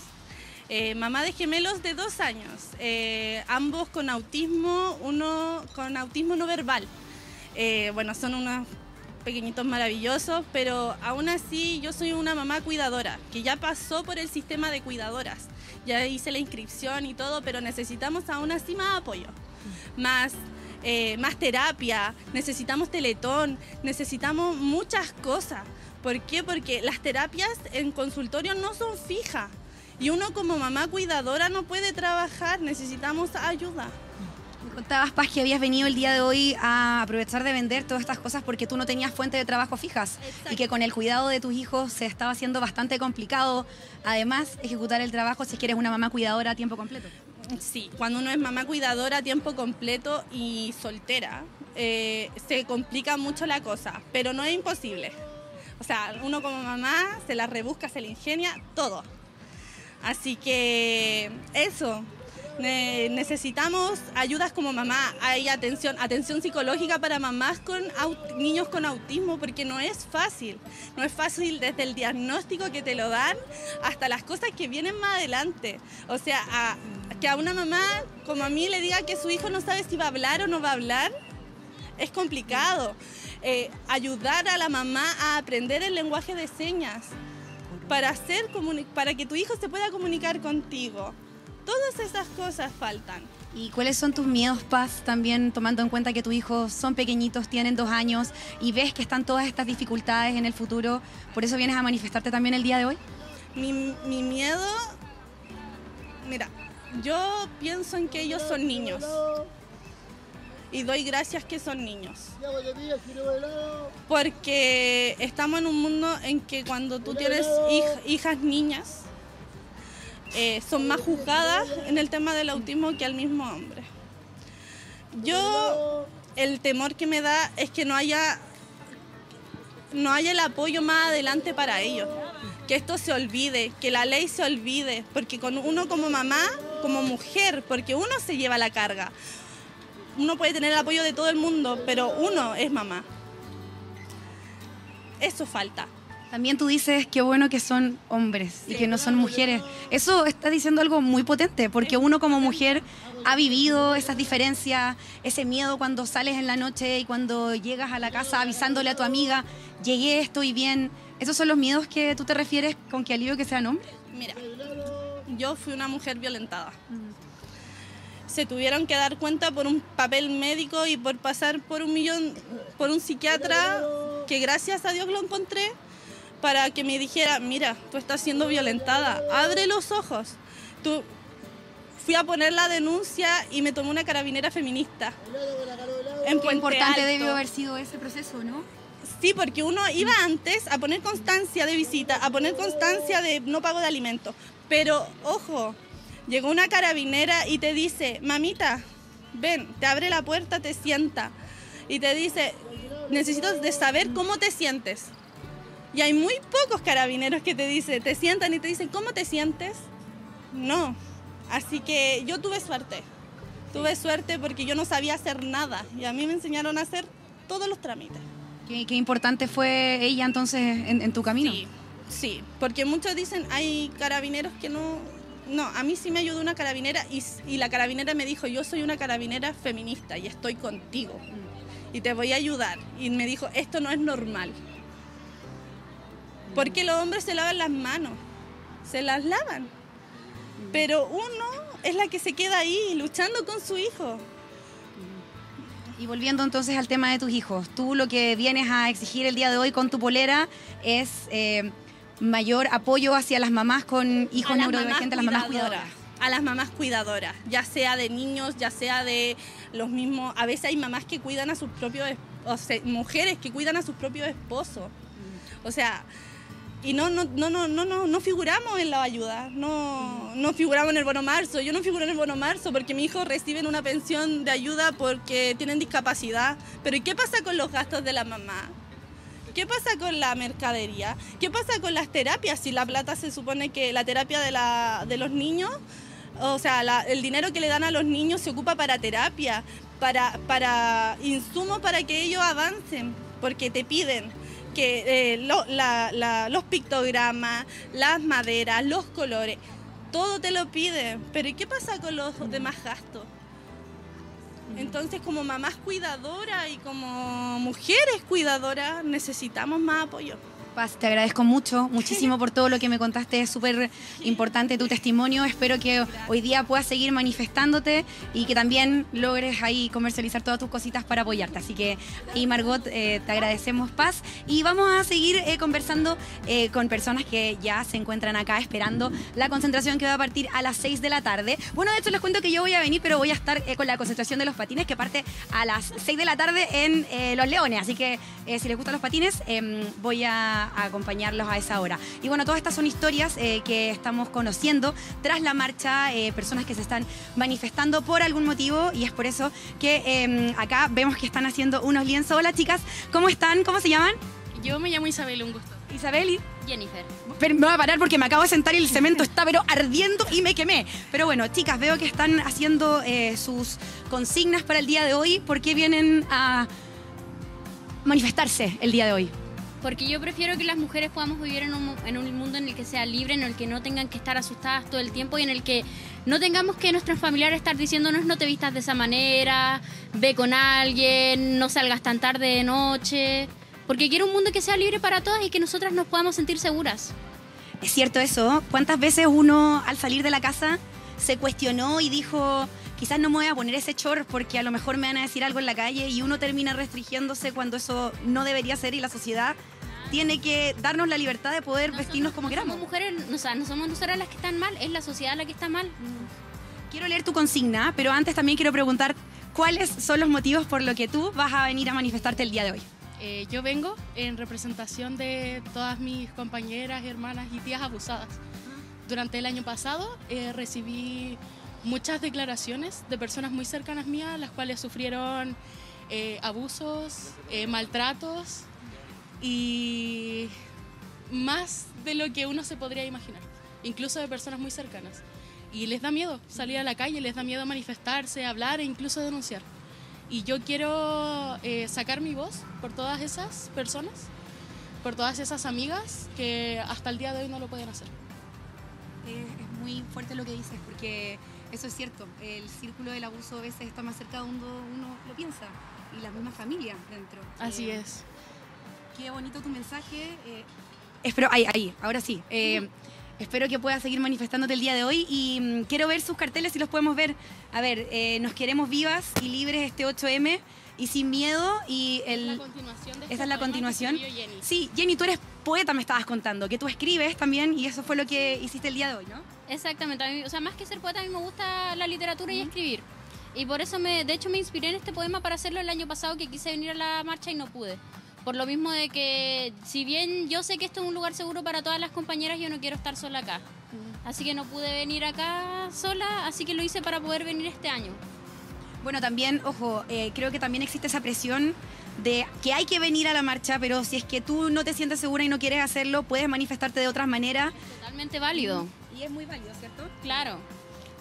Eh, mamá de gemelos de dos años, eh, ambos con autismo, uno con autismo no verbal. bueno, son unos pequeñitos maravillosos, pero aún así yo soy una mamá cuidadora, que ya pasó por el sistema de cuidadoras. Ya hice la inscripción y todo, pero necesitamos aún así más apoyo, más, eh, más terapia, necesitamos teletón, necesitamos muchas cosas. ¿Por qué? Porque las terapias en consultorio no son fijas. Y uno como mamá cuidadora no puede trabajar, necesitamos ayuda. Contabas, Paz, que habías venido el día de hoy a aprovechar de vender todas estas cosas porque tú no tenías fuente de trabajo fijas y que con el cuidado de tus hijos se estaba haciendo bastante complicado, además, ejecutar el trabajo si quieres una mamá cuidadora a tiempo completo. Sí, cuando uno es mamá cuidadora a tiempo completo y soltera, eh, se complica mucho la cosa, pero no es imposible. O sea, uno como mamá se la rebusca, se la ingenia, todo. Así que eso, necesitamos ayudas como mamá, hay atención, atención psicológica para mamás con niños con autismo, porque no es fácil, no es fácil desde el diagnóstico que te lo dan hasta las cosas que vienen más adelante. O sea, que a una mamá como a mí le diga que su hijo no sabe si va a hablar o no va a hablar, es complicado. Eh, ayudar a la mamá a aprender el lenguaje de señas para, hacer para que tu hijo se pueda comunicar contigo. Todas esas cosas faltan. ¿Y cuáles son tus miedos, Paz, también tomando en cuenta que tus hijos son pequeñitos, tienen dos años y ves que están todas estas dificultades en el futuro? ¿Por eso vienes a manifestarte también el día de hoy? Mi, mi miedo, mira, yo pienso en que ellos son niños y doy gracias que son niños. Porque estamos en un mundo en que cuando tú tienes hijas niñas, eh, son más juzgadas en el tema del autismo que al mismo hombre. Yo, el temor que me da es que no haya, no haya el apoyo más adelante para ellos. Que esto se olvide, que la ley se olvide, porque con uno como mamá, como mujer, porque uno se lleva la carga. Uno puede tener el apoyo de todo el mundo, pero uno es mamá. Eso falta. También tú dices qué bueno que son hombres y que no son mujeres. Eso está diciendo algo muy potente, porque uno como mujer ha vivido esas diferencias, ese miedo cuando sales en la noche y cuando llegas a la casa avisándole a tu amiga, llegué, estoy bien. ¿Esos son los miedos que tú te refieres con que alivio que sean hombres? Mira, yo fui una mujer violentada. Se tuvieron que dar cuenta por un papel médico y por pasar por un millón, por un psiquiatra, que gracias a Dios lo encontré, para que me dijera, mira, tú estás siendo violentada, abre los ojos. Tú, fui a poner la denuncia y me tomó una carabinera feminista. En Qué importante debió haber sido ese proceso, ¿no? Sí, porque uno iba antes a poner constancia de visita, a poner constancia de no pago de alimentos. Pero, ojo, llegó una carabinera y te dice, mamita, ven, te abre la puerta, te sienta. Y te dice, necesito de saber cómo te sientes. Y hay muy pocos carabineros que te dicen, te sientan y te dicen, ¿cómo te sientes? No. Así que yo tuve suerte. Tuve suerte porque yo no sabía hacer nada y a mí me enseñaron a hacer todos los trámites. Qué, importante fue ella entonces en, tu camino. Sí, sí, porque muchos dicen, hay carabineros que no... No, a mí sí me ayudó una carabinera y, y la carabinera me dijo, yo soy una carabinera feminista y estoy contigo y te voy a ayudar. Y me dijo, esto no es normal. Porque los hombres se lavan las manos, se las lavan. Pero uno es la que se queda ahí luchando con su hijo. Y volviendo entonces al tema de tus hijos, tú lo que vienes a exigir el día de hoy con tu polera es eh, mayor apoyo hacia las mamás con hijos neurodivergentes, las mamás cuidadoras. A las mamás cuidadoras, ya sea de niños, ya sea de los mismos. A veces hay mamás que cuidan a sus propios, o sea, mujeres que cuidan a sus propios esposos. O sea, y no, no, no, no, no, no, figuramos en la ayuda, no, no figuramos en el bono marzo. Yo no figuro en el bono marzo porque mi hijo reciben una pensión de ayuda porque tienen discapacidad. Pero ¿y qué pasa con los gastos de la mamá? ¿Qué pasa con la mercadería? ¿Qué pasa con las terapias? Si la plata se supone que la terapia de, la, de los niños, o sea, el dinero que le dan a los niños se ocupa para terapia, para, para insumos para que ellos avancen, porque te piden que eh, los pictogramas, las maderas, los colores, todo te lo pide. Pero ¿y qué pasa con los demás gastos? Entonces, como mamás cuidadoras y como mujeres cuidadoras, necesitamos más apoyo. Paz, te agradezco mucho, muchísimo por todo lo que me contaste. Es súper importante tu testimonio. Espero que hoy día puedas seguir manifestándote y que también logres ahí comercializar todas tus cositas para apoyarte. Así que ahí, Margot, eh, te agradecemos, Paz. Y vamos a seguir eh, conversando eh, con personas que ya se encuentran acá esperando la concentración que va a partir a las 6 de la tarde. Bueno, de hecho, les cuento que yo voy a venir, pero voy a estar con la concentración de los patines que parte a las 6 de la tarde en Los Leones. Así que si les gustan los patines, em, voy a acompañarlos a esa hora. Y bueno, todas estas son historias eh, que estamos conociendo tras la marcha, eh, personas que se están manifestando por algún motivo y es por eso que em, acá vemos que están haciendo unos lienzos. Hola chicas, ¿cómo están? ¿Cómo se llaman? Yo me llamo Isabel, un gusto. Isabel y... Jennifer. Pero me voy a parar porque me acabo de sentar y el cemento está pero ardiendo y me quemé. Pero bueno, chicas, veo que están haciendo eh, sus consignas para el día de hoy. ¿Por qué vienen a manifestarse el día de hoy? Porque yo prefiero que las mujeres podamos vivir en un, en un, mundo en el que sea libre, en el que no tengan que estar asustadas todo el tiempo y en el que no tengamos que nuestros familiares estar diciéndonos no te vistas de esa manera, ve con alguien, no salgas tan tarde de noche, porque quiero un mundo que sea libre para todas y que nosotras nos podamos sentir seguras. Es cierto eso, ¿cuántas veces uno al salir de la casa se cuestionó y dijo quizás no me voy a poner ese short porque a lo mejor me van a decir algo en la calle y uno termina restringiéndose cuando eso no debería ser y la sociedad tiene que darnos la libertad de poder vestirnos como queramos. Somos mujeres, o sea, no somos nosotras las que están mal, es la sociedad la que está mal. Quiero leer tu consigna, pero antes también quiero preguntar cuáles son los motivos por los que tú vas a venir a manifestarte el día de hoy. Eh, yo vengo en representación de todas mis compañeras, hermanas y tías abusadas. Durante el año pasado eh, recibí muchas declaraciones de personas muy cercanas mías, las cuales sufrieron eh, abusos, maltratos y más de lo que uno se podría imaginar, incluso de personas muy cercanas. Y les da miedo salir a la calle, les da miedo manifestarse, hablar e incluso denunciar. Y yo quiero eh, sacar mi voz por todas esas personas, por todas esas amigas que hasta el día de hoy no lo pueden hacer. Es, muy fuerte lo que dices, porque eso es cierto, el círculo del abuso a veces está más cerca de donde uno lo piensa, y la misma familia dentro. Así es. Qué bonito tu mensaje. Eh, espero, ahí, ahí, ahora sí. Eh, espero que puedas seguir manifestándote el día de hoy y mm, quiero ver sus carteles si los podemos ver. A ver, eh, nos queremos vivas y libres este 8M y sin miedo y el... Esa es la continuación. Sí, Jenny, tú eres poeta, me estabas contando, que tú escribes también y eso fue lo que hiciste el día de hoy, ¿no? Exactamente, o sea, más que ser poeta, a mí me gusta la literatura y escribir. Y por eso, me, de hecho, me inspiré en este poema para hacerlo el año pasado, que quise venir a la marcha y no pude. Por lo mismo de que, si bien yo sé que esto es un lugar seguro para todas las compañeras, yo no quiero estar sola acá. Así que no pude venir acá sola, así que lo hice para poder venir este año. Bueno, también, ojo, eh, creo que también existe esa presión de que hay que venir a la marcha, pero si es que tú no te sientes segura y no quieres hacerlo, puedes manifestarte de otras maneras. Totalmente válido. Y es muy válido, ¿cierto? Claro.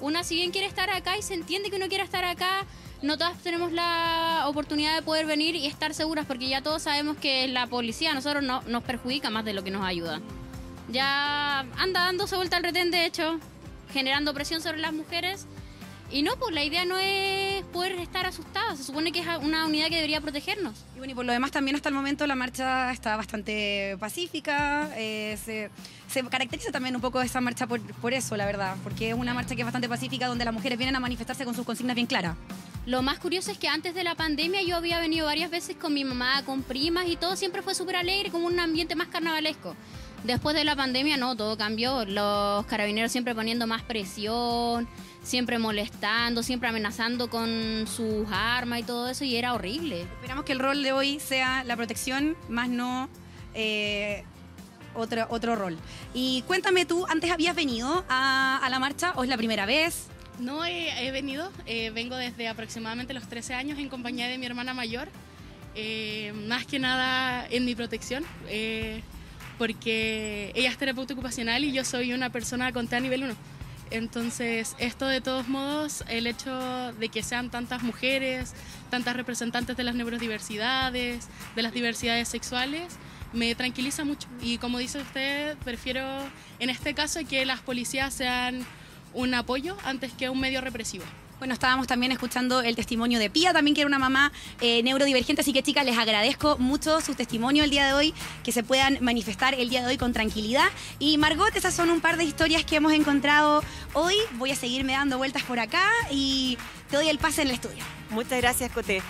Una, si bien quiere estar acá y se entiende que uno quiere estar acá, no todas tenemos la oportunidad de poder venir y estar seguras porque ya todos sabemos que la policía a nosotros no, nos perjudica más de lo que nos ayuda. Ya anda dándose vuelta al retén, de hecho, generando presión sobre las mujeres. Y no, pues la idea no es poder estar asustadas, se supone que es una unidad que debería protegernos. Y bueno, y por lo demás también hasta el momento la marcha está bastante pacífica, eh, se, se, caracteriza también un poco esa marcha por, por eso, la verdad, porque es una marcha que es bastante pacífica donde las mujeres vienen a manifestarse con sus consignas bien claras. Lo más curioso es que antes de la pandemia yo había venido varias veces con mi mamá, con primas y todo siempre fue súper alegre, como un ambiente más carnavalesco. Después de la pandemia no, todo cambió. Los carabineros siempre poniendo más presión, siempre molestando, siempre amenazando con sus armas y todo eso y era horrible. Esperamos que el rol de hoy sea la protección, más no eh, otro, otro rol. Y cuéntame tú, ¿antes habías venido a, a la marcha o es la primera vez? No he, venido, eh, vengo desde aproximadamente los 13 años en compañía de mi hermana mayor, eh, más que nada en mi protección, eh, porque ella es terapeuta ocupacional y yo soy una persona con TEA nivel 1. Entonces, esto de todos modos, el hecho de que sean tantas mujeres, tantas representantes de las neurodiversidades, de las diversidades sexuales, me tranquiliza mucho. Y como dice usted, prefiero en este caso que las policías sean un apoyo antes que un medio represivo. Bueno, estábamos también escuchando el testimonio de Pía, también que era una mamá eh, neurodivergente, así que chicas, les agradezco mucho su testimonio el día de hoy, que se puedan manifestar el día de hoy con tranquilidad. Y Margot, esas son un par de historias que hemos encontrado hoy. Voy a seguirme dando vueltas por acá y te doy el pase en el estudio. Muchas gracias, Cote.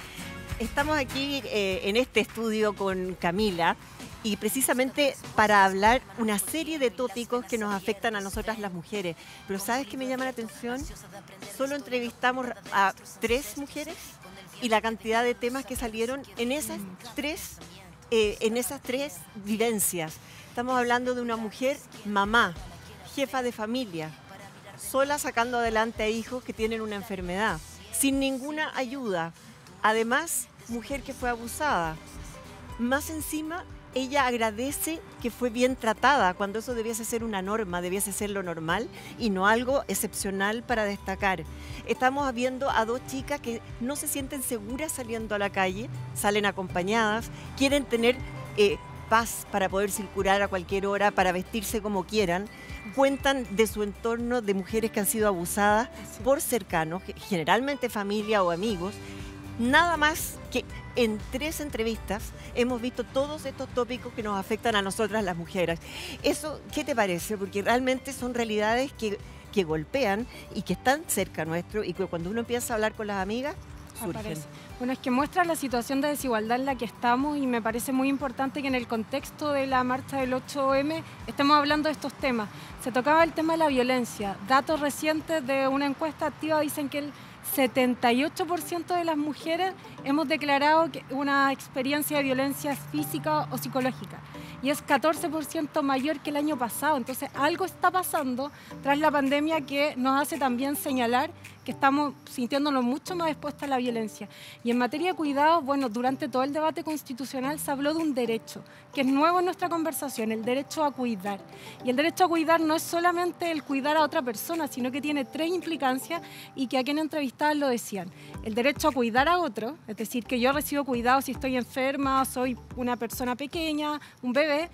Estamos aquí eh, en este estudio con Camila y precisamente para hablar una serie de tópicos que nos afectan a nosotras las mujeres. Pero ¿sabes qué me llama la atención? Solo entrevistamos a tres mujeres y la cantidad de temas que salieron en esas tres, eh, en esas tres vivencias. Estamos hablando de una mujer mamá, jefa de familia, sola sacando adelante a hijos que tienen una enfermedad, sin ninguna ayuda. Además, mujer que fue abusada. Más encima, ella agradece que fue bien tratada, cuando eso debiese ser una norma, debiese ser lo normal y no algo excepcional para destacar. Estamos viendo a dos chicas que no se sienten seguras saliendo a la calle, salen acompañadas, quieren tener eh, paz para poder circular a cualquier hora, para vestirse como quieran. Cuentan de su entorno de mujeres que han sido abusadas por cercanos, generalmente familia o amigos, nada más que en tres entrevistas hemos visto todos estos tópicos que nos afectan a nosotras las mujeres. Eso, ¿qué te parece? Porque realmente son realidades que, que golpean y que están cerca nuestro y que cuando uno empieza a hablar con las amigas, surgen. Bueno, es que muestra la situación de desigualdad en la que estamos y me parece muy importante que en el contexto de la marcha del 8M estemos hablando de estos temas. Se tocaba el tema de la violencia. Datos recientes de una encuesta activa dicen que el 78% de las mujeres hemos declarado una experiencia de violencia física o psicológica y es 14% mayor que el año pasado. Entonces algo está pasando tras la pandemia que nos hace también señalar que estamos sintiéndonos mucho más expuestas a la violencia. Y en materia de cuidados, bueno, durante todo el debate constitucional se habló de un derecho, que es nuevo en nuestra conversación, el derecho a cuidar. Y el derecho a cuidar no es solamente el cuidar a otra persona, sino que tiene tres implicancias y que a quien entrevistaban lo decían. El derecho a cuidar a otro, es decir, que yo recibo cuidado si estoy enferma, soy una persona pequeña, un bebé,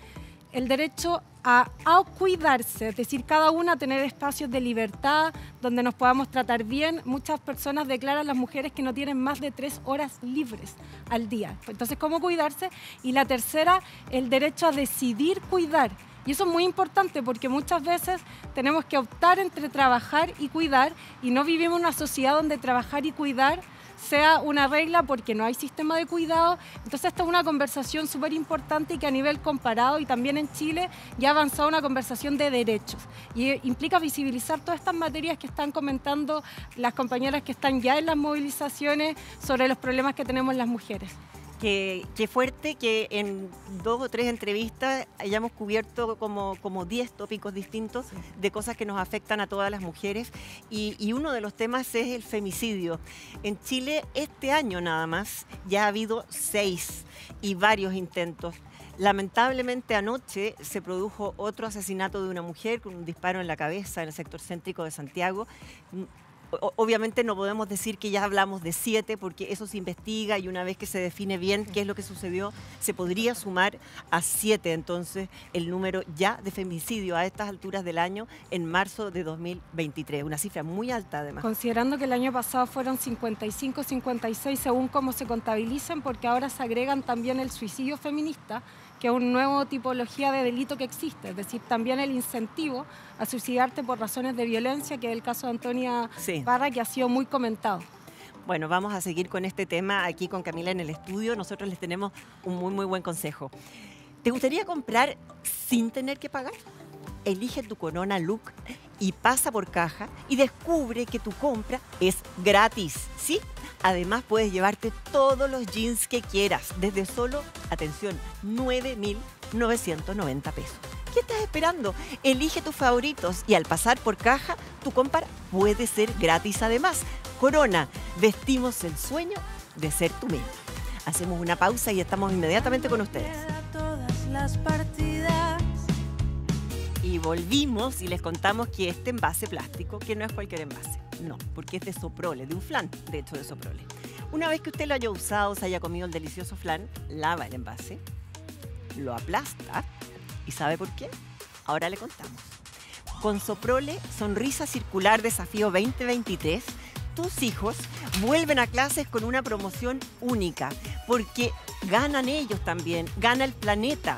el derecho a, cuidarse, es decir, cada una a tener espacios de libertad donde nos podamos tratar bien. Muchas personas declaran las mujeres que no tienen más de tres horas libres al día. Entonces, ¿cómo cuidarse? Y la tercera, el derecho a decidir cuidar. Y eso es muy importante porque muchas veces tenemos que optar entre trabajar y cuidar y no vivimos en una sociedad donde trabajar y cuidar sea una regla porque no hay sistema de cuidado. Entonces esta es una conversación súper importante y que a nivel comparado y también en Chile ya ha avanzado una conversación de derechos. Y implica visibilizar todas estas materias que están comentando las compañeras que están ya en las movilizaciones sobre los problemas que tenemos las mujeres. Qué, fuerte que en dos o tres entrevistas hayamos cubierto como, como diez tópicos distintos de cosas que nos afectan a todas las mujeres y, y, uno de los temas es el femicidio. En Chile este año nada más ya ha habido seis y varios intentos. Lamentablemente anoche se produjo otro asesinato de una mujer con un disparo en la cabeza en el sector céntrico de Santiago obviamente no podemos decir que ya hablamos de siete porque eso se investiga y una vez que se define bien qué es lo que sucedió, se podría sumar a siete entonces el número ya de femicidio a estas alturas del año en marzo de 2023. Una cifra muy alta además. Considerando que el año pasado fueron 55, 56 según cómo se contabilizan porque ahora se agregan también el suicidio feminista que es una nueva tipología de delito que existe, es decir, también el incentivo a suicidarte por razones de violencia, que es el caso de Antonia Barra, que ha sido muy comentado. Bueno, vamos a seguir con este tema aquí con Camila en el estudio. Nosotros les tenemos un muy, muy buen consejo. ¿Te gustaría comprar sin tener que pagar? Elige tu Corona Look y pasa por caja y descubre que tu compra es gratis, ¿sí? Además puedes llevarte todos los jeans que quieras desde solo, atención, 9.990 pesos. ¿Qué estás esperando? Elige tus favoritos y al pasar por caja, tu compra puede ser gratis además. Corona, vestimos el sueño de ser tú mismo. Hacemos una pausa y estamos inmediatamente con ustedes. Y volvimos y les contamos que este envase plástico, que no es cualquier envase, no, porque es de soprole, de un flan, de hecho de soprole. Una vez que usted lo haya usado, se haya comido el delicioso flan, lava el envase, lo aplasta y ¿sabe por qué? Ahora le contamos. Con Soprole Sonrisa Circular Desafío 2023 tus hijos vuelven a clases con una promoción única, porque ganan ellos también, gana el planeta.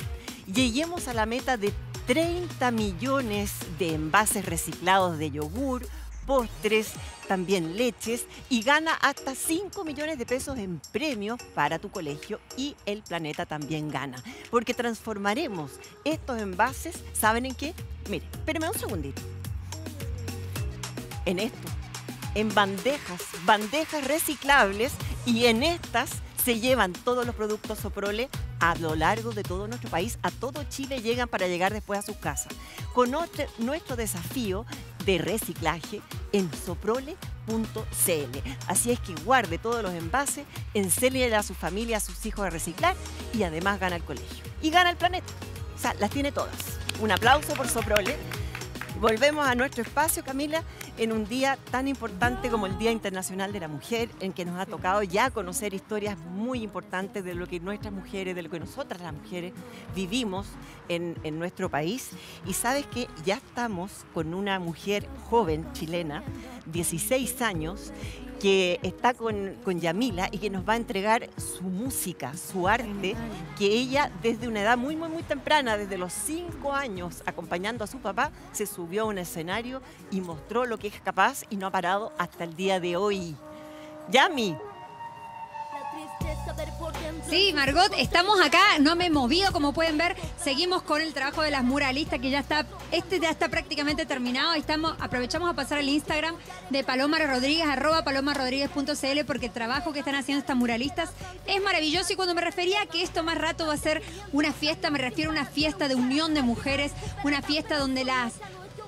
Lleguemos a la meta de 30 millones de envases reciclados de yogur, postres, también leches y gana hasta 5 millones de pesos en premios para tu colegio y el planeta también gana. Porque transformaremos estos envases, ¿saben en qué? Mire, espérame un segundito. En esto, en bandejas, bandejas reciclables y en estas se llevan todos los productos Soprole a lo largo de todo nuestro país, a todo Chile llegan para llegar después a sus casas. Con nuestro desafío de reciclaje en soprole.cl. Así es que guarde todos los envases, enséñele a su familia, a sus hijos a reciclar y además gana el colegio. Y gana el planeta. O sea, las tiene todas. Un aplauso por Soprole Volvemos a nuestro espacio, Camila, en un día tan importante como el Día Internacional de la Mujer, en que nos ha tocado ya conocer historias muy importantes de lo que nuestras mujeres, de lo que nosotras las mujeres vivimos en, en nuestro país. Y sabes que ya estamos con una mujer joven chilena, 16 años, que está con, con, Yamila y que nos va a entregar su música, su arte, que ella desde una edad muy, muy, muy temprana, desde los cinco años, acompañando a su papá, se subió a un escenario y mostró lo que es capaz y no ha parado hasta el día de hoy. Yami, Sí, Margot, estamos acá, no me he movido, como pueden ver, seguimos con el trabajo de las muralistas que ya está, este ya está prácticamente terminado. Estamos, aprovechamos a pasar al Instagram de Paloma Rodríguez, arroba palomarodríguez.cl, porque el trabajo que están haciendo estas muralistas es maravilloso. Y cuando me refería a que esto más rato va a ser una fiesta, me refiero a una fiesta de unión de mujeres, una fiesta donde las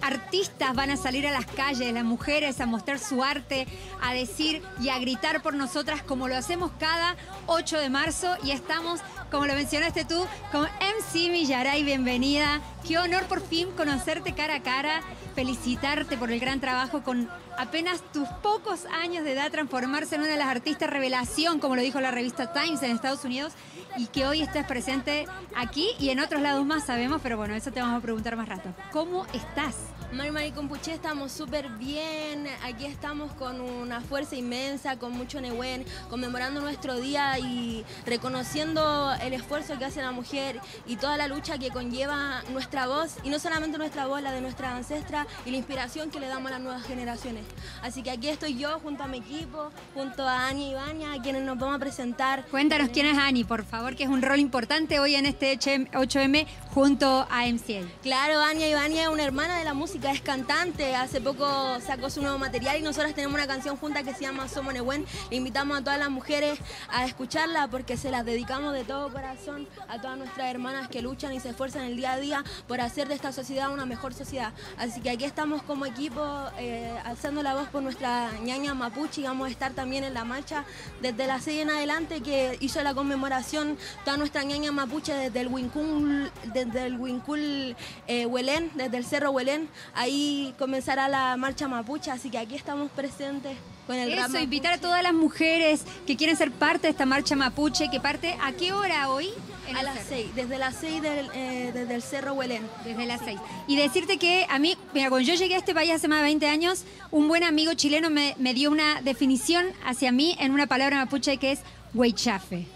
artistas van a salir a las calles, las mujeres a mostrar su arte, a decir y a gritar por nosotras como lo hacemos cada 8 de marzo y estamos, como lo mencionaste tú, con MC Millaray, bienvenida. Qué honor por fin conocerte cara a cara, felicitarte por el gran trabajo con apenas tus pocos años de edad transformarse en una de las artistas revelación, como lo dijo la revista Times en Estados Unidos, y que hoy estés presente aquí y en otros lados más sabemos, pero bueno, eso te vamos a preguntar más rato. ¿Cómo estás? Mari Mari Compuché, estamos súper bien. Aquí estamos con una fuerza inmensa, con mucho Nehuen, conmemorando nuestro día y reconociendo el esfuerzo que hace la mujer y toda la lucha que conlleva nuestra voz, y no solamente nuestra voz, la de nuestra ancestra y la inspiración que le damos a las nuevas generaciones. Así que aquí estoy yo junto a mi equipo, junto a Ani y Baña, quienes nos vamos a presentar. Cuéntanos quién es Ani, por favor, que es un rol importante hoy en este 8M junto a MCA. Claro, Ania Ivania es una hermana de la música, es cantante, hace poco sacó su nuevo material y nosotras tenemos una canción junta que se llama Somos Nehuen. Le invitamos a todas las mujeres a escucharla porque se las dedicamos de todo corazón a todas nuestras hermanas que luchan y se esfuerzan el día a día por hacer de esta sociedad una mejor sociedad. Así que aquí estamos como equipo eh, alzando la voz por nuestra ñaña mapuche y vamos a estar también en la marcha desde la 6 en adelante que hizo la conmemoración toda nuestra ñaña mapuche desde el Wincún, desde el Huincul eh, Huelén, desde el Cerro Huelén. Ahí comenzará la marcha mapuche, así que aquí estamos presentes con el Eso, invitar a todas las mujeres que quieren ser parte de esta marcha mapuche, que parte a qué hora hoy? a las 6, desde las 6 del, eh, desde el Cerro Huelén. Desde las 6. Y decirte que a mí, mira, cuando yo llegué a este país hace más de 20 años, un buen amigo chileno me, me dio una definición hacia mí en una palabra mapuche que es huaychafe.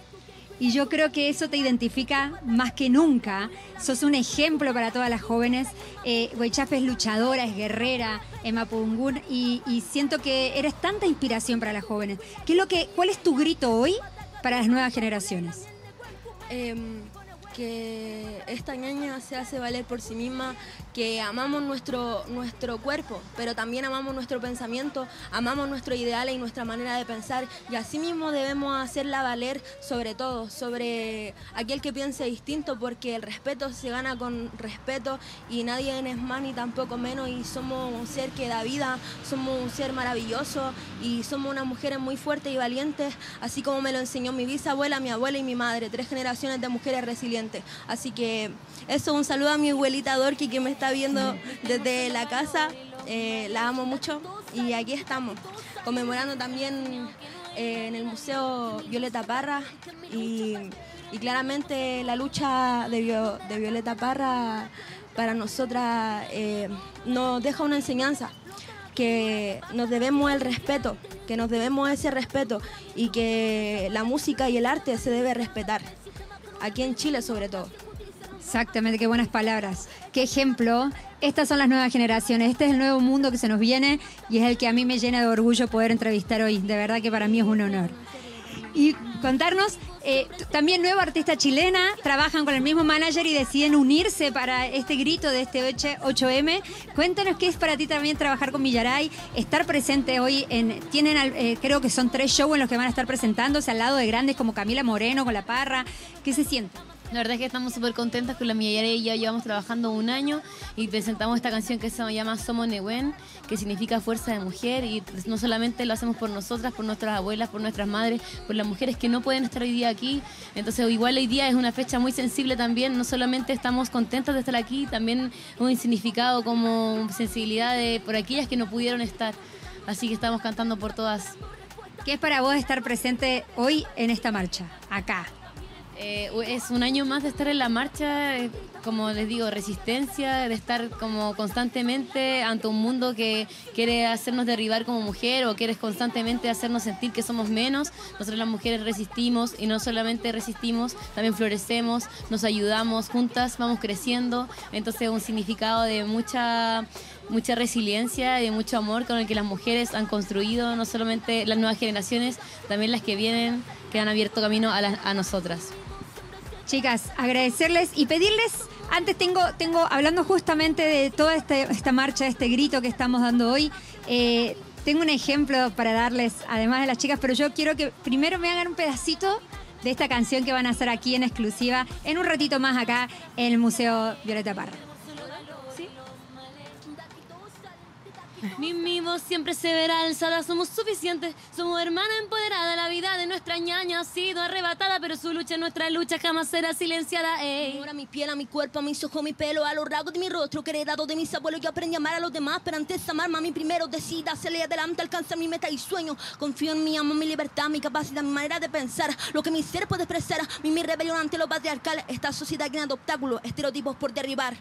Y yo creo que eso te identifica más que nunca. Sos un ejemplo para todas las jóvenes. Eh, es luchadora, es guerrera, en Mapungún, y, siento que eres tanta inspiración para las jóvenes. ¿Qué es lo que, ¿Cuál es tu grito hoy para las nuevas generaciones? Em, que esta ñaña se hace valer por sí misma, que amamos nuestro, nuestro cuerpo, pero también amamos nuestro pensamiento, amamos nuestro ideal y nuestra manera de pensar, y así mismo debemos hacerla valer sobre todo, sobre aquel que piense distinto, porque el respeto se gana con respeto y nadie es más ni tampoco menos, y somos un ser que da vida, somos un ser maravilloso y somos unas mujeres muy fuertes y valientes, así como me lo enseñó mi bisabuela, mi abuela y mi madre, tres generaciones de mujeres resilientes. Así que eso, un saludo a mi abuelita Dorki que me está viendo desde la casa. Eh, la amo mucho y aquí estamos, conmemorando también eh, en el Museo Violeta Parra y, claramente la lucha de, Violeta Parra para nosotras eh, nos deja una enseñanza que nos debemos el respeto, que nos debemos ese respeto y que la música y el arte se debe respetar, aquí en Chile sobre todo. Exactamente, qué buenas palabras. Qué ejemplo. Estas son las nuevas generaciones. Este es el nuevo mundo que se nos viene y es el que a mí me llena de orgullo poder entrevistar hoy. De verdad que para mí es un honor. Y contarnos, eh, también nueva artista chilena, trabajan con el mismo manager y deciden unirse para este grito de este 8M. Cuéntanos qué es para ti también trabajar con Millaray, estar presente hoy en, tienen, eh, creo que son tres shows en los que van a estar presentándose al lado de grandes como Camila Moreno con La Parra. ¿Qué se siente? La verdad es que estamos súper contentas con la Millare y ya llevamos trabajando un año y presentamos esta canción que se llama Somos Nehuen, que significa fuerza de mujer y no solamente lo hacemos por nosotras, por nuestras abuelas, por nuestras madres, por las mujeres que no pueden estar hoy día aquí. Entonces igual hoy día es una fecha muy sensible también, no solamente estamos contentas de estar aquí, también un significado como sensibilidad por aquellas que no pudieron estar. Así que estamos cantando por todas. ¿Qué es para vos estar presente hoy en esta marcha, acá? Eh, es un año más de estar en la marcha, eh, como les digo, resistencia, de estar como constantemente ante un mundo que quiere hacernos derribar como mujer o quiere constantemente hacernos sentir que somos menos. Nosotros las mujeres resistimos y no solamente resistimos, también florecemos, nos ayudamos juntas, vamos creciendo. Entonces un significado de mucha mucha resiliencia y de mucho amor con el que las mujeres han construido, no solamente las nuevas generaciones, también las que vienen, que han abierto camino a, a nosotras. Chicas, agradecerles y pedirles, antes tengo, tengo hablando justamente de toda esta marcha, este grito que estamos dando hoy, eh, tengo un ejemplo para darles, además de las chicas, pero yo quiero que primero me hagan un pedacito de esta canción que van a hacer aquí en exclusiva en un ratito más acá en el Museo Violeta Parra. Mi voz siempre se verá alzada, somos suficientes, somos hermana empoderada, la vida de nuestra ñaña ha sido arrebatada, pero su lucha, nuestra lucha jamás será silenciada. Ey. a mi piel, a mi cuerpo, a mis ojos, mi pelo, a los rasgos de mi rostro, que heredado de mis abuelos, yo aprendí a amar a los demás, pero antes de amar, mami, primero decida, le adelante, alcanza mi meta y sueño, confío en mí, amo mi libertad, mi capacidad, mi manera de pensar, lo que mi ser puede expresar, mi, mi rebelión ante lo patriarcal, esta sociedad llena de obstáculos, estereotipos por derribar.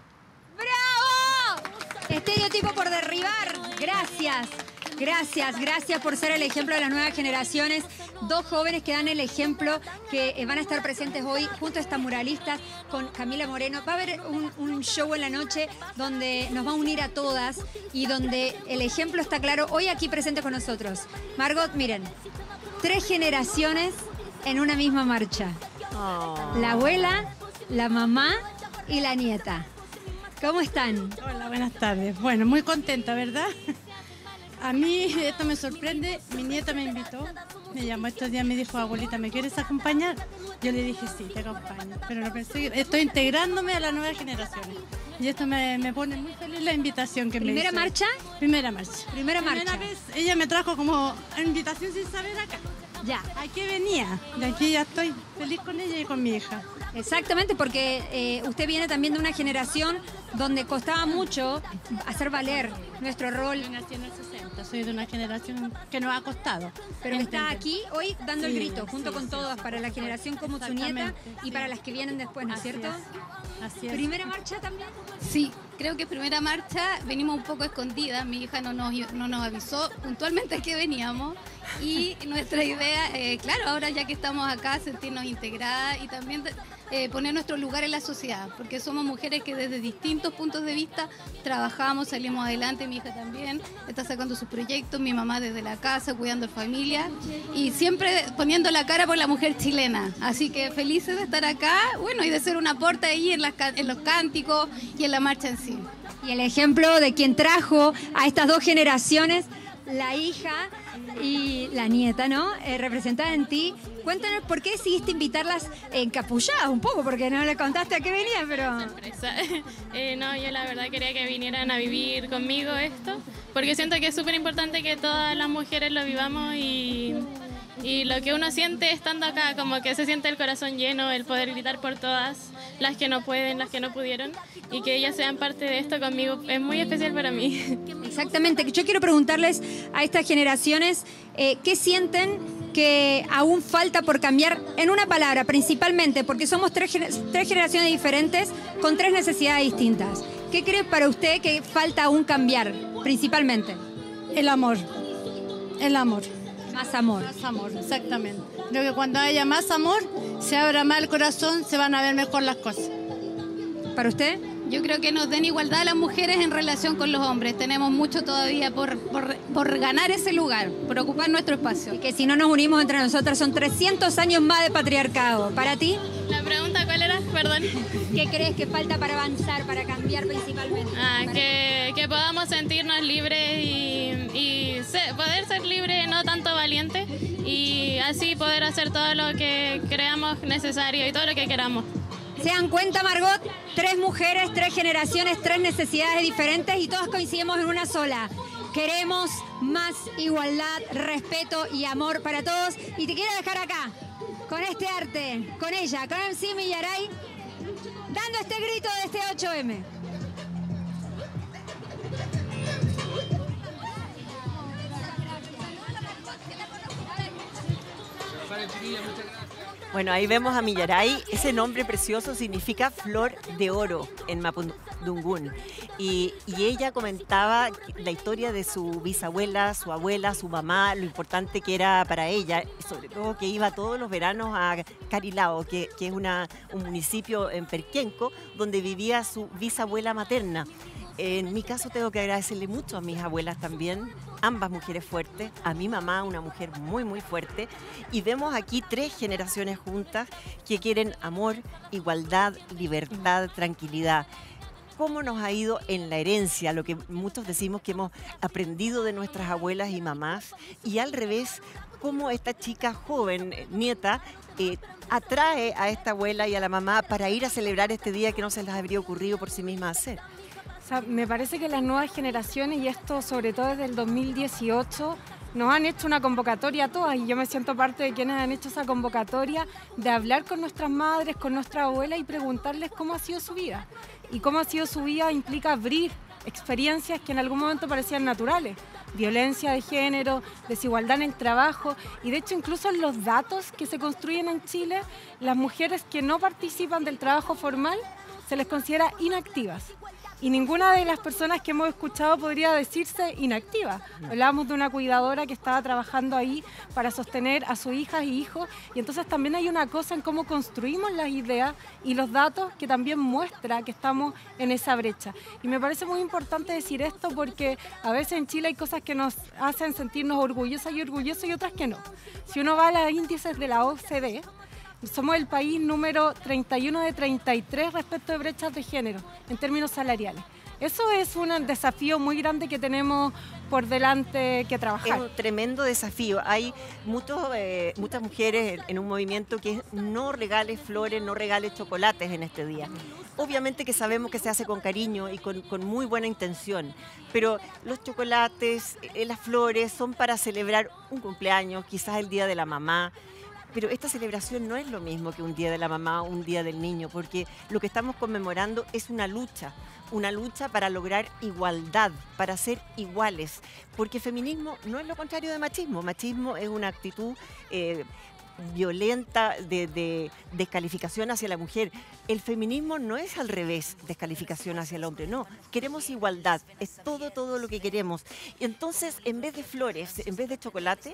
¡Bravo! Estereotipo por derribar. Gracias. Gracias, gracias por ser el ejemplo de las nuevas generaciones. Dos jóvenes que dan el ejemplo, que eh, van a estar presentes hoy junto a estas muralistas con Camila Moreno. Va a haber un, show en la noche donde nos va a unir a todas y donde el ejemplo está claro hoy aquí presente con nosotros. Margot, miren, tres generaciones en una misma marcha. Oh. La abuela, la mamá y la nieta. ¿Cómo están? Hola, buenas tardes. Bueno, muy contenta, ¿verdad? A mí esto me sorprende. Mi nieta me invitó, me llamó estos días, me dijo, abuelita, ¿me quieres acompañar? Yo le dije, sí, te acompaño. Pero no pensé, estoy integrándome a las nuevas generaciones. Y esto me, pone muy feliz la invitación que me ¿Primera marcha? Primera marcha. Primera marcha. Primera vez ella me trajo como invitación sin saber acá. Ya. Aquí venía. Y aquí ya estoy feliz con ella y con mi hija. Exactamente, porque eh, usted viene también de una generación donde costaba mucho hacer valer nuestro rol. Yo nací en el 60, soy de una generación que nos ha costado. Pero está aquí hoy dando el grito, junto con todas, para la generación como su nieta y para las que vienen después, ¿no es cierto? Así es. ¿Primera marcha también? Sí, creo que primera marcha venimos un poco escondidas, mi hija no nos, no nos avisó puntualmente que veníamos y nuestra idea, eh, claro, ahora ya que estamos acá, sentirnos integradas y también eh, poner nuestro lugar en la sociedad, porque somos mujeres que desde distintos puntos de vista trabajamos, salimos adelante, mi hija también está sacando sus proyectos, mi mamá desde la casa, cuidando a familia y siempre poniendo la cara por la mujer chilena. Así que felices de estar acá, bueno, y de ser un aporte ahí en, las, en los cánticos y en la marcha en sí. Y el ejemplo de quien trajo a estas dos generaciones la hija y la nieta, ¿no? Eh, representada en ti. Cuéntanos por qué decidiste invitarlas encapulladas un poco, porque no le contaste a qué venían, pero... Eh, no, yo la verdad quería que vinieran a vivir conmigo esto, porque siento que es súper importante que todas las mujeres lo vivamos y y lo que uno siente estando acá, como que se siente el corazón lleno, el poder gritar por todas, las que no pueden, las que no pudieron, y que ellas sean parte de esto conmigo, es muy especial para mí. Exactamente. Yo quiero preguntarles a estas generaciones, eh, ¿qué sienten que aún falta por cambiar en una palabra, principalmente, porque somos tres, tres generaciones diferentes con tres necesidades distintas? ¿Qué cree para usted que falta aún cambiar, principalmente? El amor. El amor. Más amor. Más amor, exactamente. Creo que cuando haya más amor, se abra más el corazón, se van a ver mejor las cosas. ¿Para usted? Yo creo que nos den igualdad a las mujeres en relación con los hombres. Tenemos mucho todavía por, por, por ganar ese lugar, por ocupar nuestro espacio. Y que si no nos unimos entre nosotras son 300 años más de patriarcado. ¿Para ti? La pregunta, ¿cuál era? Perdón. ¿Qué crees que falta para avanzar, para cambiar principalmente? Ah, que, que, podamos sentirnos libres y, y poder ser libres, no tanto valientes, y así poder hacer todo lo que creamos necesario y todo lo que queramos. ¿Se dan cuenta, Margot? Tres mujeres, tres generaciones, tres necesidades diferentes y todas coincidimos en una sola. Queremos más igualdad, respeto y amor para todos. Y te quiero dejar acá, con este arte, con ella, con MC Millaray, dando este grito de este 8M. Bueno, ahí vemos a Millaray. Ese nombre precioso significa flor de oro en Mapudungún. Y, ella comentaba la historia de su bisabuela, su abuela, su mamá, lo importante que era para ella, sobre todo que iba todos los veranos a Carilao, que, que es un municipio en Perquenco, donde vivía su bisabuela materna. En mi caso tengo que agradecerle mucho a mis abuelas también, ambas mujeres fuertes, a mi mamá, una mujer muy, muy fuerte, y vemos aquí tres generaciones juntas que quieren amor, igualdad, libertad, tranquilidad. ¿Cómo nos ha ido en la herencia, lo que muchos decimos que hemos aprendido de nuestras abuelas y mamás, y al revés, cómo esta chica joven, nieta, eh, atrae a esta abuela y a la mamá para ir a celebrar este día que no se les habría ocurrido por sí misma hacer? Me parece que las nuevas generaciones, y esto sobre todo desde el 2018, nos han hecho una convocatoria todas y yo me siento parte de quienes han hecho esa convocatoria de hablar con nuestras madres, con nuestra abuela y preguntarles cómo ha sido su vida. Y cómo ha sido su vida implica abrir experiencias que en algún momento parecían naturales. Violencia de género, desigualdad en el trabajo y de hecho incluso en los datos que se construyen en Chile, las mujeres que no participan del trabajo formal se les considera inactivas y ninguna de las personas que hemos escuchado podría decirse inactiva. Hablábamos de una cuidadora que estaba trabajando ahí para sostener a sus hijas y hijos y entonces también hay una cosa en cómo construimos las ideas y los datos que también muestra que estamos en esa brecha. Y me parece muy importante decir esto porque a veces en Chile hay cosas que nos hacen sentirnos orgullosas y orgullosos y otras que no. Si uno va a los índices de la OCDE, somos el país número 31 de 33 respecto de brechas de género en términos salariales. Eso es un desafío muy grande que tenemos por delante que trabajar. Es un tremendo desafío. Hay eh, muchas mujeres en un movimiento que no regales flores, no regales chocolates en este día. Obviamente que sabemos que se hace con cariño y con, con muy buena intención, pero los chocolates, eh, las flores son para celebrar un cumpleaños, quizás el día de la mamá, pero esta celebración no es lo mismo que un día de la mamá o un día del niño, porque lo que estamos conmemorando es una lucha, una lucha para lograr igualdad, para ser iguales, porque feminismo no es lo contrario de machismo, machismo es una actitud... Eh, violenta de, descalificación hacia la mujer. El feminismo no es al revés, descalificación hacia el hombre, no. Queremos igualdad, es todo, todo lo que queremos. Y entonces, en vez de flores, en vez de chocolate,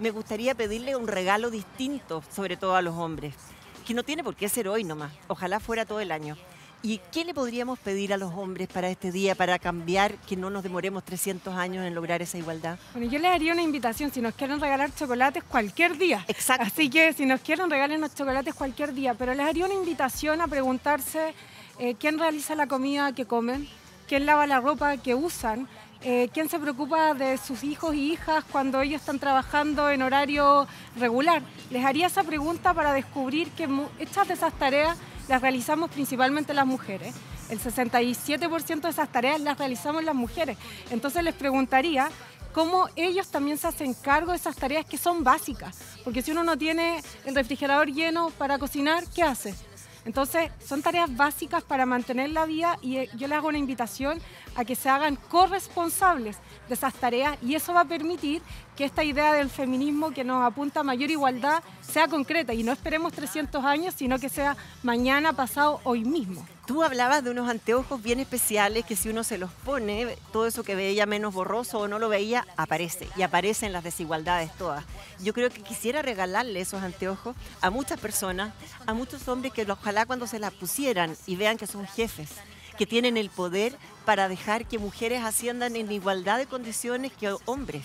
me gustaría pedirle un regalo distinto, sobre todo a los hombres, que no tiene por qué ser hoy nomás, ojalá fuera todo el año. ¿Y qué le podríamos pedir a los hombres para este día, para cambiar, que no nos demoremos 300 años en lograr esa igualdad? Bueno, yo les haría una invitación, si nos quieren regalar chocolates cualquier día. Exacto. Así que si nos quieren regalarnos chocolates cualquier día, pero les haría una invitación a preguntarse eh, quién realiza la comida que comen, quién lava la ropa que usan, eh, quién se preocupa de sus hijos y hijas cuando ellos están trabajando en horario regular. Les haría esa pregunta para descubrir que muchas de esas tareas las realizamos principalmente las mujeres. El 67% de esas tareas las realizamos las mujeres. Entonces les preguntaría cómo ellos también se hacen cargo de esas tareas que son básicas. Porque si uno no tiene el refrigerador lleno para cocinar, ¿qué hace? Entonces, son tareas básicas para mantener la vida y eh, yo les hago una invitación a que se hagan corresponsables de esas tareas y eso va a permitir que esta idea del feminismo que nos apunta a mayor igualdad sea concreta y no esperemos 300 años, sino que sea mañana, pasado, hoy mismo. Tú hablabas de unos anteojos bien especiales que si uno se los pone, todo eso que veía menos borroso o no lo veía, aparece. Y aparecen las desigualdades todas. Yo creo que quisiera regalarle esos anteojos a muchas personas, a muchos hombres que ojalá cuando se las pusieran y vean que son jefes, que tienen el poder para dejar que mujeres asciendan en igualdad de condiciones que hombres,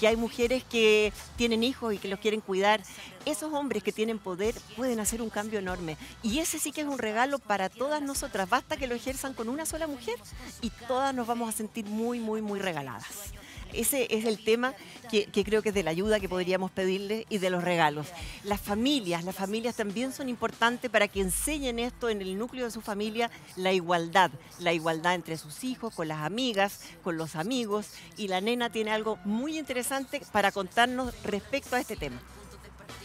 que hay mujeres que tienen hijos y que los quieren cuidar. Esos hombres que tienen poder pueden hacer un cambio enorme. Y ese sí que es un regalo para todas nosotras. Basta que lo ejerzan con una sola mujer y todas nos vamos a sentir muy, muy, muy regaladas. Ese es el tema que, creo que es de la ayuda que podríamos pedirle y de los regalos. Las familias, las familias también son importantes para que enseñen esto en el núcleo de su familia, la igualdad, la igualdad entre sus hijos, con las amigas, con los amigos. Y la nena tiene algo muy interesante para contarnos respecto a este tema.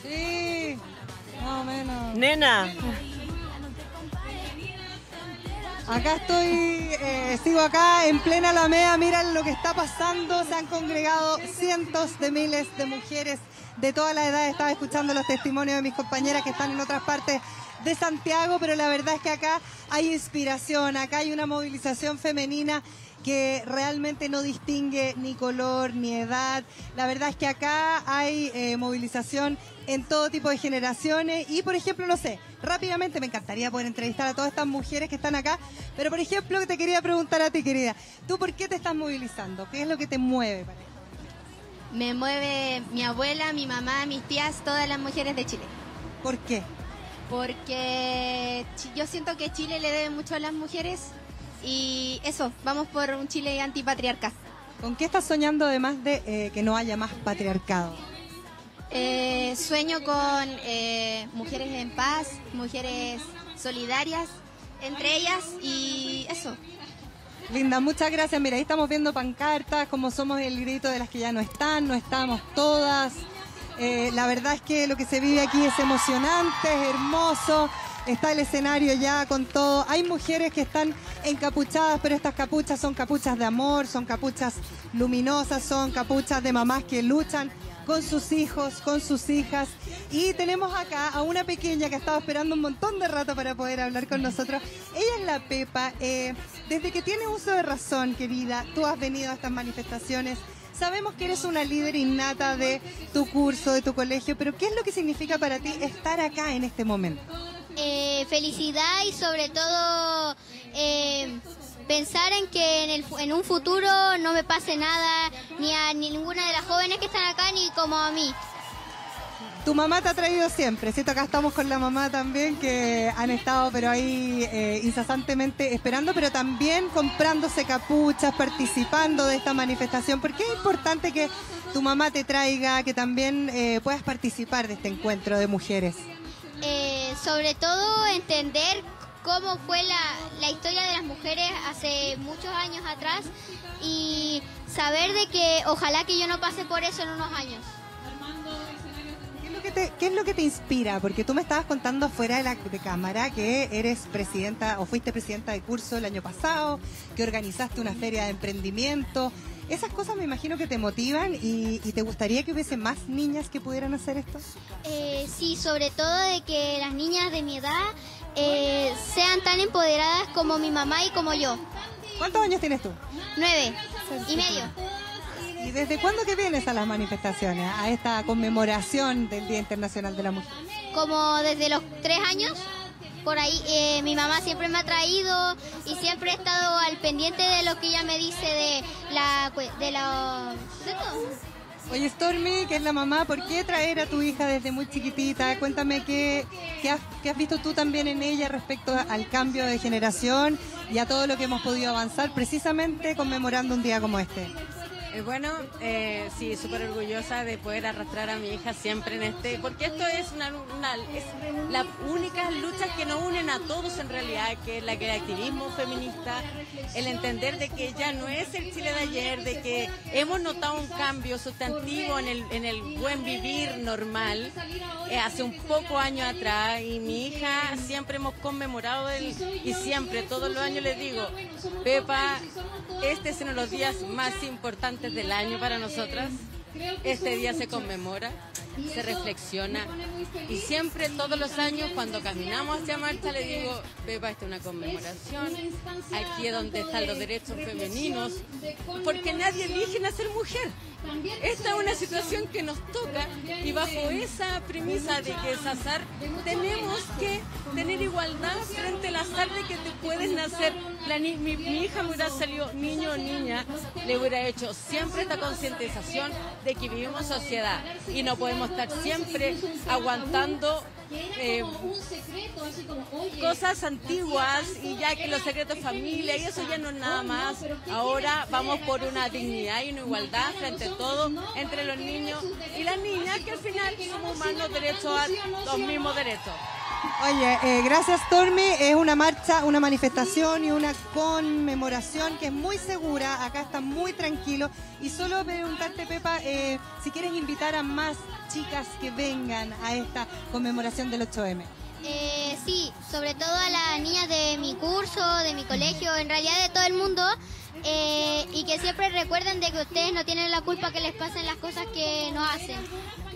Sí, más o menos. Nena. Acá estoy, eh, sigo acá en plena Alameda, miren lo que está pasando, se han congregado cientos de miles de mujeres de toda la edad, estaba escuchando los testimonios de mis compañeras que están en otras partes de Santiago, pero la verdad es que acá hay inspiración, acá hay una movilización femenina que realmente no distingue ni color ni edad. La verdad es que acá hay eh, movilización en todo tipo de generaciones y, por ejemplo, no sé, rápidamente me encantaría poder entrevistar a todas estas mujeres que están acá, pero, por ejemplo, te quería preguntar a ti, querida, ¿tú por qué te estás movilizando? ¿Qué es lo que te mueve? Me mueve mi abuela, mi mamá, mis tías, todas las mujeres de Chile. ¿Por qué? Porque yo siento que Chile le debe mucho a las mujeres y eso, vamos por un Chile antipatriarca. ¿Con qué estás soñando además de eh, que no haya más patriarcado? Eh, sueño con eh, mujeres en paz, mujeres solidarias entre ellas y eso. Linda, muchas gracias. Mira, ahí estamos viendo pancartas, como somos el grito de las que ya no están, no estamos todas. la verdad es que lo que se vive aquí es emocionante, es hermoso está el escenario ya con todo. Hay mujeres que están encapuchadas, pero estas capuchas son capuchas de amor, son capuchas luminosas, son capuchas de mamás que luchan con sus hijos, con sus hijas. Y tenemos acá a una pequeña que ha estado esperando un montón de rato para poder hablar con nosotros. Ella es la Pepa. Eh, desde que tiene uso de razón, querida, tú has venido a estas manifestaciones. Sabemos que eres una líder innata de tu curso, de tu colegio, pero ¿qué es lo que significa para ti estar acá en este momento? Eh, felicidad y sobre todo eh, pensar en que en, el, en, un futuro no me pase nada ni a ninguna de las jóvenes que están acá ni como a mí. Tu mamá te ha traído siempre, ¿cierto? Acá estamos con la mamá también, que han estado pero ahí eh, incesantemente esperando, pero también comprándose capuchas, participando de esta manifestación. ¿Por qué es importante que tu mamá te traiga, que también puedas participar de este encuentro de mujeres? Sobre todo entender cómo fue la, historia de las mujeres hace muchos años atrás y saber de que ojalá que yo no pase por eso en unos años. ¿Qué es lo que te, inspira? Porque tú me estabas contando afuera de la de cámara que eres presidenta o fuiste presidenta de curso el año pasado, que organizaste una feria de emprendimiento. Esas cosas me imagino que te motivan y, te gustaría que hubiese más niñas que pudieran hacer esto. Eh, sí, sobre todo de que las niñas de mi edad eh, sean tan empoderadas como mi mamá y como yo. ¿Cuántos años tienes tú? Nueve y medio. ¿Y desde cuándo que vienes a las manifestaciones, a esta conmemoración del Día Internacional de la Mujer? Como desde los tres años por ahí eh, mi mamá siempre me ha traído y siempre he estado al pendiente de lo que ella me dice de la de la Oye Stormy, que es la mamá, ¿por qué traer a tu hija desde muy chiquitita? Cuéntame qué, qué, has, qué has visto tú también en ella respecto al cambio de generación y a todo lo que hemos podido avanzar precisamente conmemorando un día como este. Eh, bueno, eh, sí, súper orgullosa de poder arrastrar a mi hija siempre en este, porque esto es una, es las únicas luchas que nos unen a todos en realidad, que es la el activismo feminista, el entender de que ya no es el Chile de ayer, de que hemos notado un cambio sustantivo en el, en el buen vivir normal eh, hace un poco años atrás y mi hija siempre hemos conmemorado el, y siempre, todos los años le digo, Pepa, este es uno de los días más importantes del año para nosotras. Este día se conmemora se reflexiona y siempre todos los años cuando caminamos hacia marcha le digo, Pepa, esta es una conmemoración, aquí es donde están los derechos femeninos, porque nadie elige nacer mujer. Esta es una situación que nos toca y bajo esa premisa de que es azar, tenemos que tener igualdad frente al azar de que te puedes nacer. mi, hija me hubiera salido niño o niña, le hubiera hecho siempre esta concientización de que vivimos sociedad y no podemos estar siempre aguantando eh, cosas antiguas y ya que los secretos familia y eso ya no es nada más. Ahora vamos por una dignidad y una igualdad frente a todo entre los niños y las niñas que al final somos humanos derechos a los mismos derechos. Oye, eh, gracias Stormy. Es una marcha, una manifestación y una conmemoración que es muy segura. Acá está muy tranquilo. Y solo preguntarte, Pepa, eh, si quieres invitar a más chicas que vengan a esta conmemoración del 8M. Eh, sí, sobre todo a las niñas de mi curso, de mi colegio, en realidad de todo el mundo. y que siempre recuerden de que ustedes no tienen la culpa que les pasen las cosas que no hacen.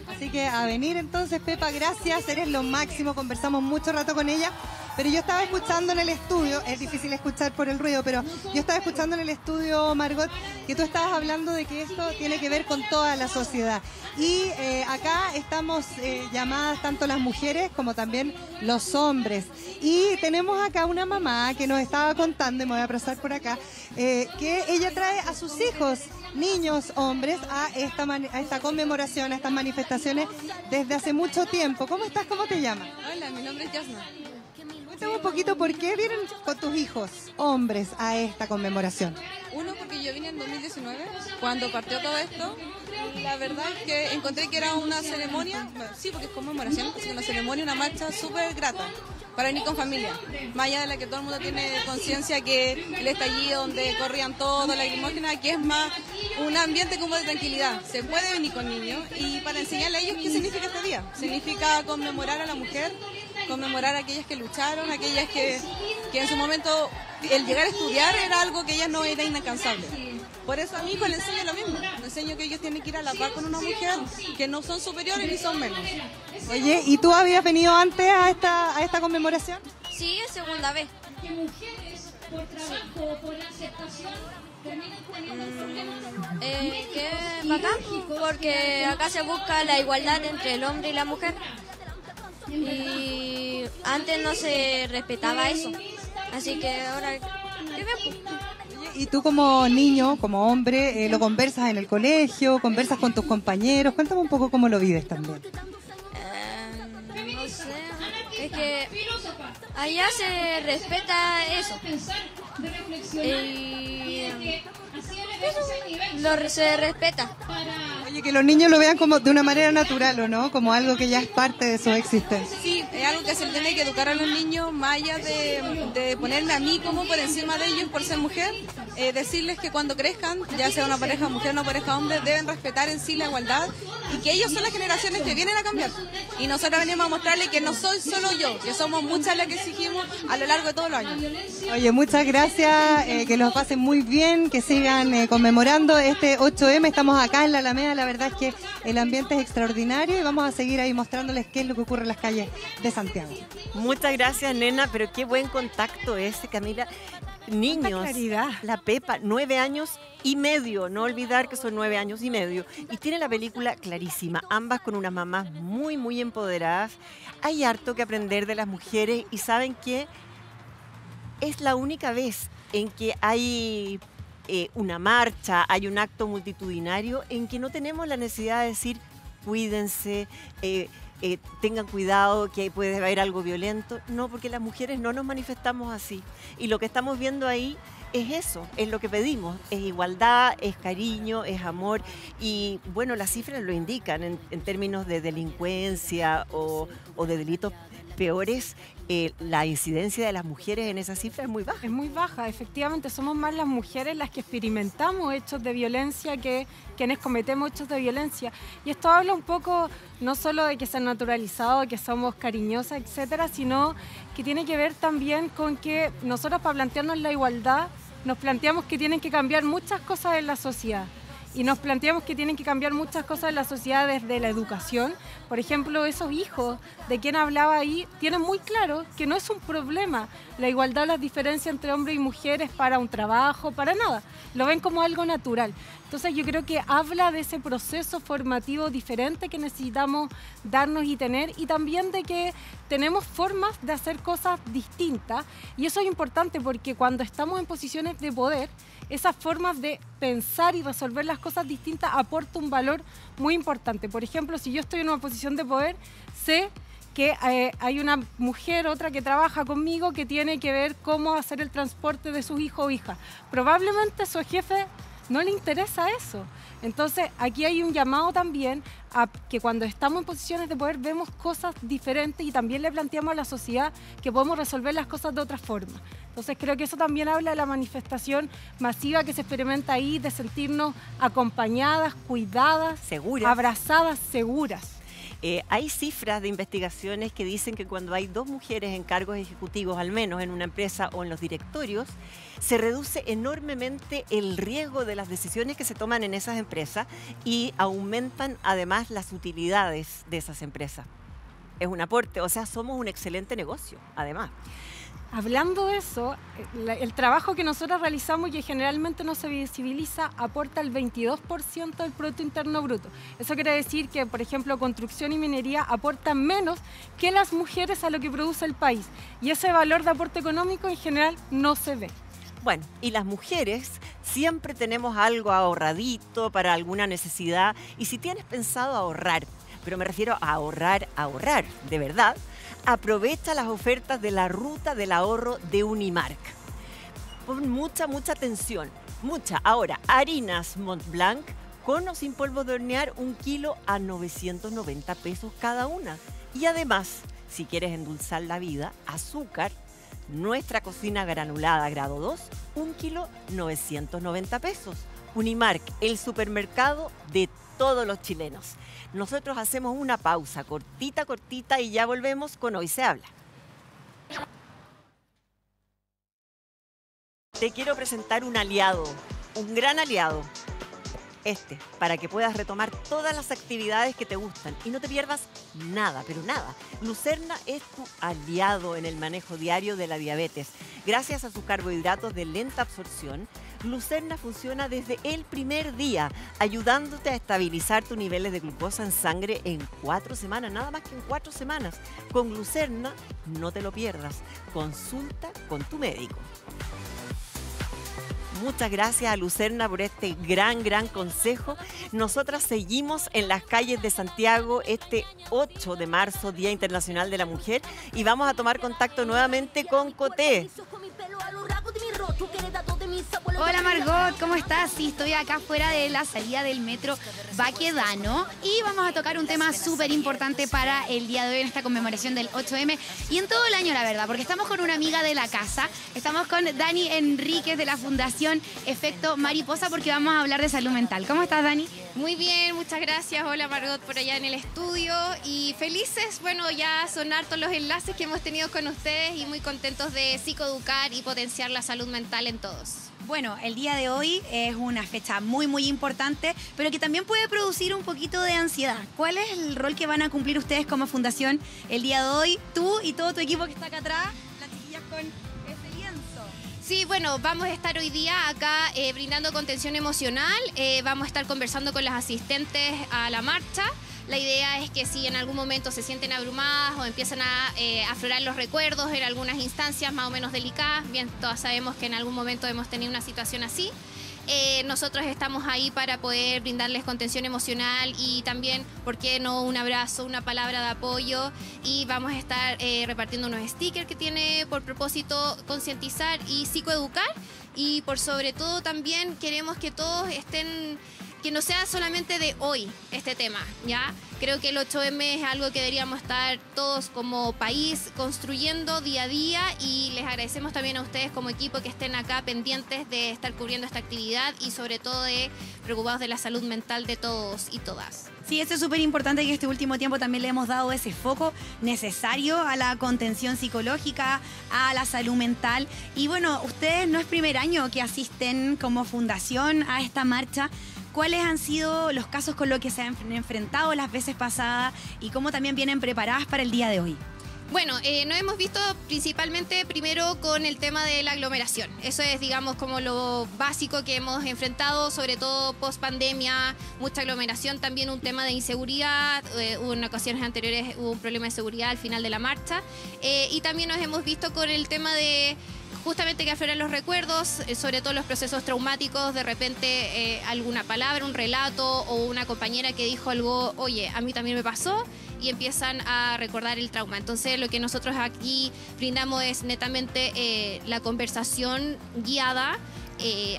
Así que a venir entonces, Pepa, gracias, eres lo máximo, conversamos mucho rato con ella. Pero yo estaba escuchando en el estudio, es difícil escuchar por el ruido, pero yo estaba escuchando en el estudio, Margot, que tú estabas hablando de que esto tiene que ver con toda la sociedad. Y eh, acá estamos eh, llamadas tanto las mujeres como también los hombres. Y tenemos acá una mamá que nos estaba contando, y me voy a pasar por acá, eh, que ella trae a sus hijos niños, hombres, a esta, a esta conmemoración, a estas manifestaciones desde hace mucho tiempo. ¿Cómo estás? ¿Cómo te llamas? Hola, mi nombre es Yasna. Cuéntame un poquito por qué vienen con tus hijos, hombres, a esta conmemoración. Uno, porque yo vine en 2019, cuando partió todo esto. La verdad es que encontré que era una ceremonia, sí, porque es conmemoración, es una ceremonia, una marcha súper grata para venir con familia. Más allá de la que todo el mundo tiene conciencia que el estallido donde corrían todos, la lacrimógena, aquí es más un ambiente como de tranquilidad. Se puede venir con niños y para enseñarle a ellos qué significa este día. Significa conmemorar a la mujer, conmemorar a aquellas que lucharon, aquellas que, que en su momento el llegar a estudiar era algo que ellas no era inalcanzable. Por eso a mi hijo le enseño lo mismo. Le enseño que ellos tienen que ir a la par con una mujer, que no son superiores ni son menos. Oye, ¿y tú habías venido antes a esta, a esta conmemoración? Sí, es segunda vez. Que mujeres por trabajo o por aceptación mm, eh, que bacán, porque acá se busca la igualdad entre el hombre y la mujer. Y antes no se respetaba eso. Así que ahora, ¿qué y tú como niño, como hombre, eh, lo conversas en el colegio, conversas con tus compañeros. Cuéntame un poco cómo lo vives también. Eh, no sé, es que allá se respeta eso. Y lo se respeta. Oye, que los niños lo vean como de una manera natural, ¿o no? Como algo que ya es parte de su existencia. Sí, es algo que se tiene que educar a los niños, más allá de, ponerme a mí como por encima de ellos por ser mujer, eh, decirles que cuando crezcan, ya sea una pareja mujer o una pareja hombre, deben respetar en sí la igualdad y que ellos son las generaciones que vienen a cambiar. Y nosotros venimos a mostrarles que no soy solo yo, que somos muchas las que exigimos a lo largo de todos los años. Oye, muchas gracias, eh, que los pasen muy bien, que sigan eh, conmemorando este 8M. Estamos acá en la Alameda, la verdad es que el ambiente es extraordinario y vamos a seguir ahí mostrándoles qué es lo que ocurre en las calles de Santiago. Muchas gracias, nena, pero qué buen contacto ese, Camila. Niños, la Pepa, nueve años y medio, no olvidar que son nueve años y medio. Y tiene la película clarísima, ambas con unas mamás muy, muy empoderadas. Hay harto que aprender de las mujeres y saben que es la única vez en que hay eh, una marcha, hay un acto multitudinario en que no tenemos la necesidad de decir cuídense, eh, eh, tengan cuidado que puede haber algo violento. No, porque las mujeres no nos manifestamos así. Y lo que estamos viendo ahí es eso, es lo que pedimos, es igualdad, es cariño, es amor y bueno, las cifras lo indican en, términos de delincuencia o, o de delitos peores, eh, la incidencia de las mujeres en esa cifra es muy baja. Es muy baja, efectivamente, somos más las mujeres las que experimentamos hechos de violencia que quienes cometemos hechos de violencia. Y esto habla un poco no solo de que se ha naturalizado, que somos cariñosas, etcétera, sino que tiene que ver también con que nosotros para plantearnos la igualdad nos planteamos que tienen que cambiar muchas cosas en la sociedad y nos planteamos que tienen que cambiar muchas cosas en la sociedad desde la educación. Por ejemplo, esos hijos de quien hablaba ahí tienen muy claro que no es un problema la igualdad, las diferencias entre hombres y mujeres para un trabajo, para nada. Lo ven como algo natural. Entonces yo creo que habla de ese proceso formativo diferente que necesitamos darnos y tener y también de que tenemos formas de hacer cosas distintas y eso es importante porque cuando estamos en posiciones de poder, esas formas de pensar y resolver las cosas distintas aporta un valor muy importante. Por ejemplo, si yo estoy en una posición de poder, sé que eh, hay una mujer, otra que trabaja conmigo, que tiene que ver cómo hacer el transporte de sus hijos o hijas. Probablemente su jefe no le interesa eso. Entonces, aquí hay un llamado también a que cuando estamos en posiciones de poder vemos cosas diferentes y también le planteamos a la sociedad que podemos resolver las cosas de otra forma. Entonces, creo que eso también habla de la manifestación masiva que se experimenta ahí, de sentirnos acompañadas, cuidadas, seguras, abrazadas, seguras. Eh, hay cifras de investigaciones que dicen que cuando hay dos mujeres en cargos ejecutivos, al menos en una empresa o en los directorios, se reduce enormemente el riesgo de las decisiones que se toman en esas empresas y aumentan además las utilidades de esas empresas. Es un aporte, o sea, somos un excelente negocio, además. Hablando de eso, el trabajo que nosotros realizamos y generalmente no se visibiliza aporta el 22% del Producto Interno Bruto. Eso quiere decir que, por ejemplo, construcción y minería aportan menos que las mujeres a lo que produce el país. Y ese valor de aporte económico en general no se ve. Bueno, y las mujeres siempre tenemos algo ahorradito para alguna necesidad. Y si tienes pensado ahorrar, pero me refiero a ahorrar, ahorrar, de verdad, aprovecha las ofertas de la ruta del ahorro de Unimark. Pon mucha, mucha atención, mucha. Ahora, harinas Montblanc con o sin polvo de hornear, un kilo a 990 pesos cada una. Y además, si quieres endulzar la vida, azúcar, nuestra cocina granulada grado 2, un kilo 990 pesos. Unimark, el supermercado de todos los chilenos. Nosotros hacemos una pausa cortita, cortita y ya volvemos con Hoy se habla. Te quiero presentar un aliado, un gran aliado, este, para que puedas retomar todas las actividades que te gustan y no te pierdas nada, pero nada. Lucerna es tu aliado en el manejo diario de la diabetes. Gracias a sus carbohidratos de lenta absorción, Lucerna funciona desde el primer día, ayudándote a estabilizar tus niveles de glucosa en sangre en cuatro semanas, nada más que en cuatro semanas. Con Lucerna, no te lo pierdas. Consulta con tu médico. Muchas gracias a Lucerna por este gran, gran consejo. Nosotras seguimos en las calles de Santiago este 8 de marzo, Día Internacional de la Mujer, y vamos a tomar contacto nuevamente con Coté. Hola Margot, ¿cómo estás? Sí, estoy acá fuera de la salida del metro Baquedano y vamos a tocar un tema súper importante para el día de hoy en esta conmemoración del 8M y en todo el año, la verdad, porque estamos con una amiga de la casa, estamos con Dani Enríquez de la Fundación Efecto Mariposa porque vamos a hablar de salud mental. ¿Cómo estás, Dani? Muy bien, muchas gracias. Hola Margot por allá en el estudio y felices, bueno, ya sonar todos los enlaces que hemos tenido con ustedes y muy contentos de psicoeducar y potenciar la salud mental en todos. Bueno, el día de hoy es una fecha muy, muy importante, pero que también puede producir un poquito de ansiedad. ¿Cuál es el rol que van a cumplir ustedes como fundación el día de hoy? Tú y todo tu equipo que está acá atrás, las chiquillas con este lienzo. Sí, bueno, vamos a estar hoy día acá eh, brindando contención emocional, eh, vamos a estar conversando con las asistentes a la marcha. La idea es que si en algún momento se sienten abrumadas o empiezan a eh, aflorar los recuerdos en algunas instancias más o menos delicadas, bien, todas sabemos que en algún momento hemos tenido una situación así, eh, nosotros estamos ahí para poder brindarles contención emocional y también, ¿por qué no? Un abrazo, una palabra de apoyo y vamos a estar eh, repartiendo unos stickers que tiene por propósito concientizar y psicoeducar y por sobre todo también queremos que todos estén que no sea solamente de hoy este tema, ¿ya? Creo que el 8M es algo que deberíamos estar todos como país construyendo día a día y les agradecemos también a ustedes como equipo que estén acá pendientes de estar cubriendo esta actividad y sobre todo de preocupados de la salud mental de todos y todas. Sí, eso es súper importante que este último tiempo también le hemos dado ese foco necesario a la contención psicológica, a la salud mental. Y bueno, ustedes no es primer año que asisten como fundación a esta marcha, ¿cuáles han sido los casos con los que se han enfrentado las veces pasadas y cómo también vienen preparadas para el día de hoy? Bueno, eh, nos hemos visto principalmente primero con el tema de la aglomeración. Eso es, digamos, como lo básico que hemos enfrentado, sobre todo post pandemia, mucha aglomeración, también un tema de inseguridad. Eh, en ocasiones anteriores hubo un problema de seguridad al final de la marcha. Eh, y también nos hemos visto con el tema de justamente que afloran los recuerdos, eh, sobre todo los procesos traumáticos, de repente eh, alguna palabra, un relato o una compañera que dijo algo, oye, a mí también me pasó, y empiezan a recordar el trauma. Entonces lo que nosotros aquí brindamos es netamente eh, la conversación guiada.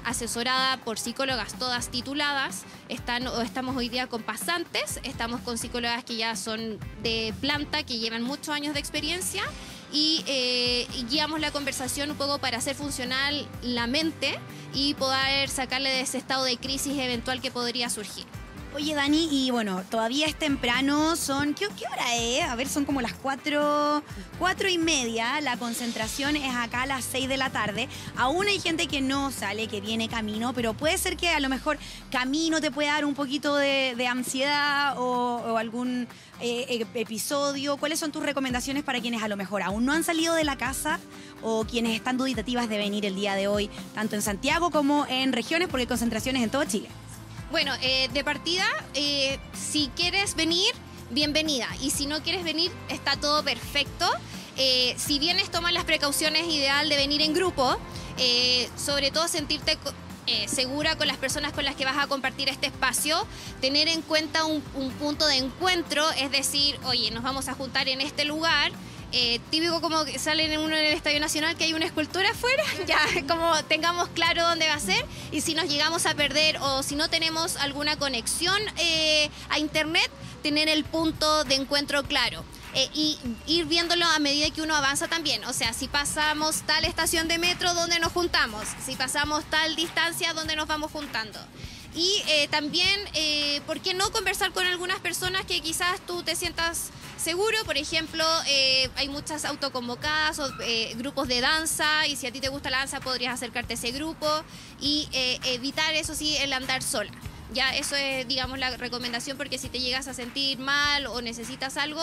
asesorada por psicólogas todas tituladas. Están, estamos hoy día con pasantes, estamos con psicólogas que ya son de planta, que llevan muchos años de experiencia eh, y, guiamos la conversación un poco para hacer funcional la mente y poder sacarle de ese estado de crisis eventual que podría surgir. Oye, Dani, y bueno, todavía es temprano, son. ¿Qué, hora es? A ver, son como las cuatro, cuatro y media. La concentración es acá a las seis de la tarde. Aún hay gente que no sale, que viene camino, pero puede ser que a lo mejor camino te pueda dar un poquito de, ansiedad o, algún eh, episodio. ¿Cuáles son tus recomendaciones para quienes a lo mejor aún no han salido de la casa o quienes están duditativas de venir el día de hoy, tanto en Santiago como en regiones, porque hay concentraciones en todo Chile? Bueno, eh, de partida, eh, si quieres venir, bienvenida. Y si no quieres venir, está todo perfecto. Eh, si vienes, toma las precauciones ideal de venir en grupo. sobre todo sentirte segura con las personas con las que vas a compartir este espacio, tener en cuenta un, punto de encuentro, es decir, oye, nos vamos a juntar en este lugar, eh, típico como que salen en uno en el Estadio Nacional que hay una escultura afuera, ya como tengamos claro dónde va a ser y si nos llegamos a perder o si no tenemos alguna conexión eh, a internet, tener el punto de encuentro claro. Eh, y ir viéndolo a medida que uno avanza también. O sea, si pasamos tal estación de metro, ¿dónde nos juntamos? Si pasamos tal distancia, ¿dónde nos vamos juntando? Y también, ¿por qué no conversar con algunas personas que quizás tú te sientas seguro. Por ejemplo, eh, hay muchas autoconvocadas o eh, grupos de danza y si a ti te gusta la danza podrías acercarte a ese grupo y eh, evitar, eso sí, el andar sola. Ya eso es, digamos, la recomendación porque si te llegas a sentir mal o necesitas algo,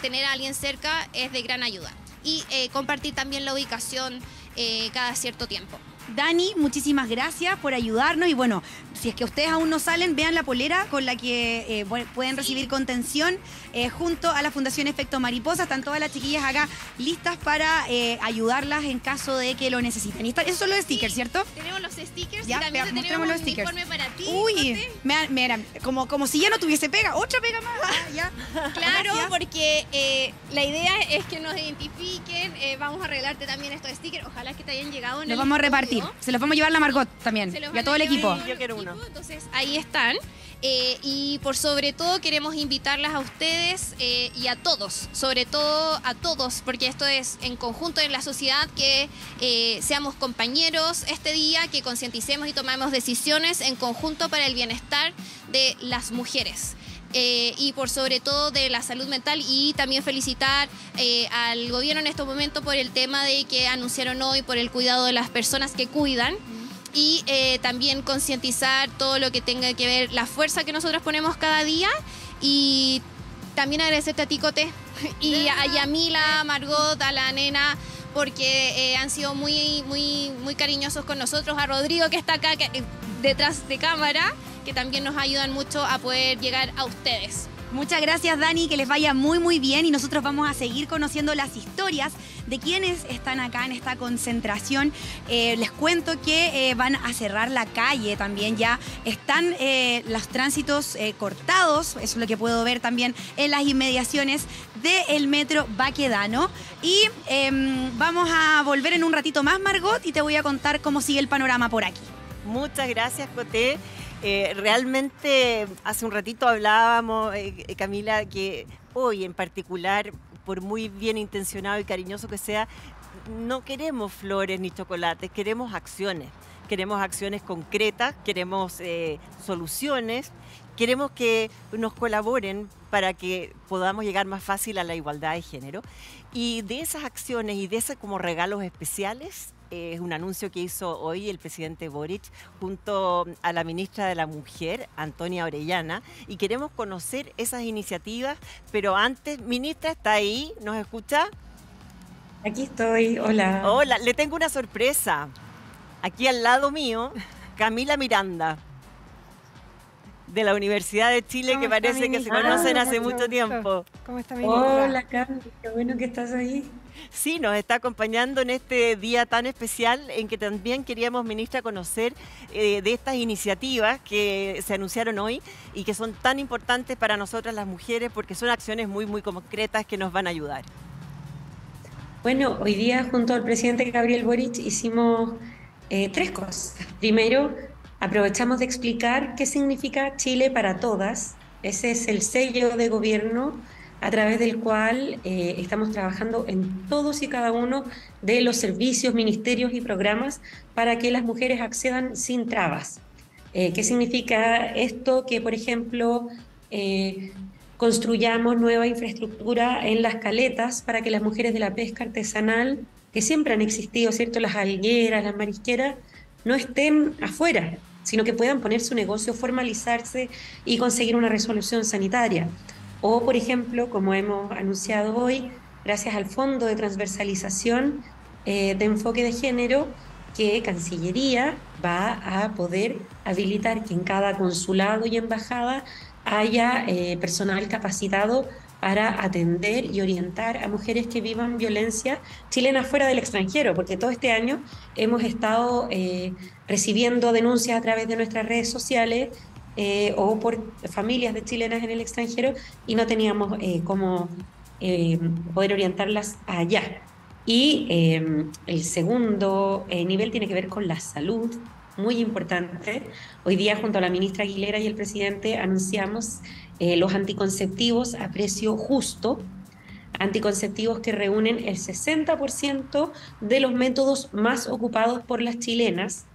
tener a alguien cerca es de gran ayuda. Y compartir también la ubicación cada cierto tiempo. Dani, muchísimas gracias por ayudarnos y bueno, si es que ustedes aún no salen, vean la polera con la que eh, pueden recibir contención eh, junto a la Fundación Efecto Mariposa. Están todas las chiquillas acá listas para eh, ayudarlas en caso de que lo necesiten. Y esos son los stickers, ¿cierto? Tenemos los stickers y también tenemos los stickers. para ti. Uy, mira, como, como si ya no tuviese pega, otra pega más. Ah, claro, porque la idea es que nos identifiquen. vamos a arreglarte también estos stickers. Ojalá que te hayan llegado en Los vamos a repartir. Se los vamos a llevar a la Margot también. Y a todo el equipo. Yo quiero uno. Entonces ahí están. Eh, y por sobre todo queremos invitarlas a ustedes eh, y a todos, sobre todo a todos, porque esto es en conjunto en la sociedad, que eh, seamos compañeros este día, que concienticemos y tomemos decisiones en conjunto para el bienestar de las mujeres. Y por sobre todo de la salud mental y también felicitar al gobierno en este momento por el tema de que anunciaron hoy por el cuidado de las personas que cuidan y eh, también concientizar todo lo que tenga que ver la fuerza que nosotros ponemos cada día y también agradecerte a ti, Cote, y a Yamila, a Margot, a la nena, porque eh, han sido muy, muy, muy cariñosos con nosotros, a Rodrigo que está acá eh, detrás de cámara, que también nos ayudan mucho a poder llegar a ustedes. Muchas gracias Dani, que les vaya muy muy bien y nosotros vamos a seguir conociendo las historias de quienes están acá en esta concentración. Eh, les cuento que eh, van a cerrar la calle también, ya están eh, los tránsitos cortados, eso es lo que puedo ver también en las inmediaciones del metro Baquedano. Y em, vamos a volver en un ratito más, Margot, y te voy a contar cómo sigue el panorama por aquí. Muchas gracias, Coté. Eh, realmente hace un ratito hablábamos, eh, eh, Camila, que hoy en particular, por muy bien intencionado y cariñoso que sea, no queremos flores ni chocolates, queremos acciones. Queremos acciones concretas, queremos soluciones, queremos que nos colaboren para que podamos llegar más fácil a la igualdad de género. Y de esas acciones y de esos como regalos especiales, es un anuncio que hizo hoy el presidente Boric junto a la ministra de la Mujer, Antonia Orellana, y queremos conocer esas iniciativas, pero antes, ministra, ¿está ahí? ¿Nos escucha? Aquí estoy, hola. Hola, le tengo una sorpresa. Aquí al lado mío, Camila Miranda de la Universidad de Chile que parece que se conocen hace mucho tiempo. ¿Cómo está Hola, Carmen, qué bueno que estás ahí. Sí, nos está acompañando en este día tan especial en que también queríamos, ministra, conocer eh, de estas iniciativas que se anunciaron hoy y que son tan importantes para nosotras las mujeres porque son acciones muy, muy concretas que nos van a ayudar. Bueno, hoy día junto al presidente Gabriel Boric hicimos eh, tres cosas. Primero, aprovechamos de explicar qué significa Chile para todas. Ese es el sello de gobierno a través del cual eh, estamos trabajando en todos y cada uno de los servicios, ministerios y programas para que las mujeres accedan sin trabas. Eh, ¿Qué significa esto? Que, por ejemplo, eh, construyamos nueva infraestructura en las caletas para que las mujeres de la pesca artesanal, que siempre han existido, ¿cierto? Las algueras, las marisqueras, no estén afuera, sino que puedan poner su negocio, formalizarse y conseguir una resolución sanitaria. O, por ejemplo, como hemos anunciado hoy, gracias al Fondo de Transversalización eh, de Enfoque de Género, que Cancillería va a poder habilitar que en cada consulado y embajada haya eh, personal capacitado para atender y orientar a mujeres que vivan violencia chilena fuera del extranjero, porque todo este año hemos estado eh, recibiendo denuncias a través de nuestras redes sociales eh, o por familias de chilenas en el extranjero y no teníamos eh, cómo eh, poder orientarlas allá. Y el segundo nivel tiene que ver con la salud, muy importante. Hoy día junto a la ministra Aguilera y el presidente anunciamos los anticonceptivos a precio justo, anticonceptivos que reúnen el 60% de los métodos más ocupados por las chilenas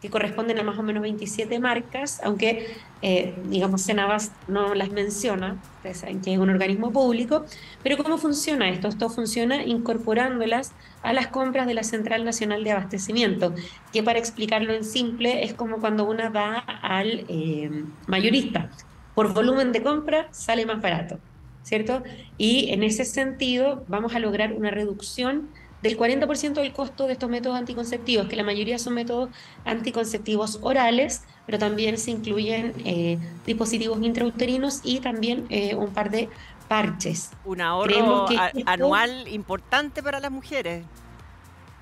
que corresponden a más o menos 27 marcas, aunque, eh, digamos, Senabas no las menciona, ustedes saben que es un organismo público, pero ¿cómo funciona esto? Esto funciona incorporándolas a las compras de la Central Nacional de Abastecimiento, que para explicarlo en simple es como cuando una va al eh, mayorista. Por volumen de compra sale más barato, ¿cierto? Y en ese sentido vamos a lograr una reducción del 40% del costo de estos métodos anticonceptivos, que la mayoría son métodos anticonceptivos orales, pero también se incluyen eh, dispositivos intrauterinos y también eh, un par de parches. Un ahorro anual importante para las mujeres.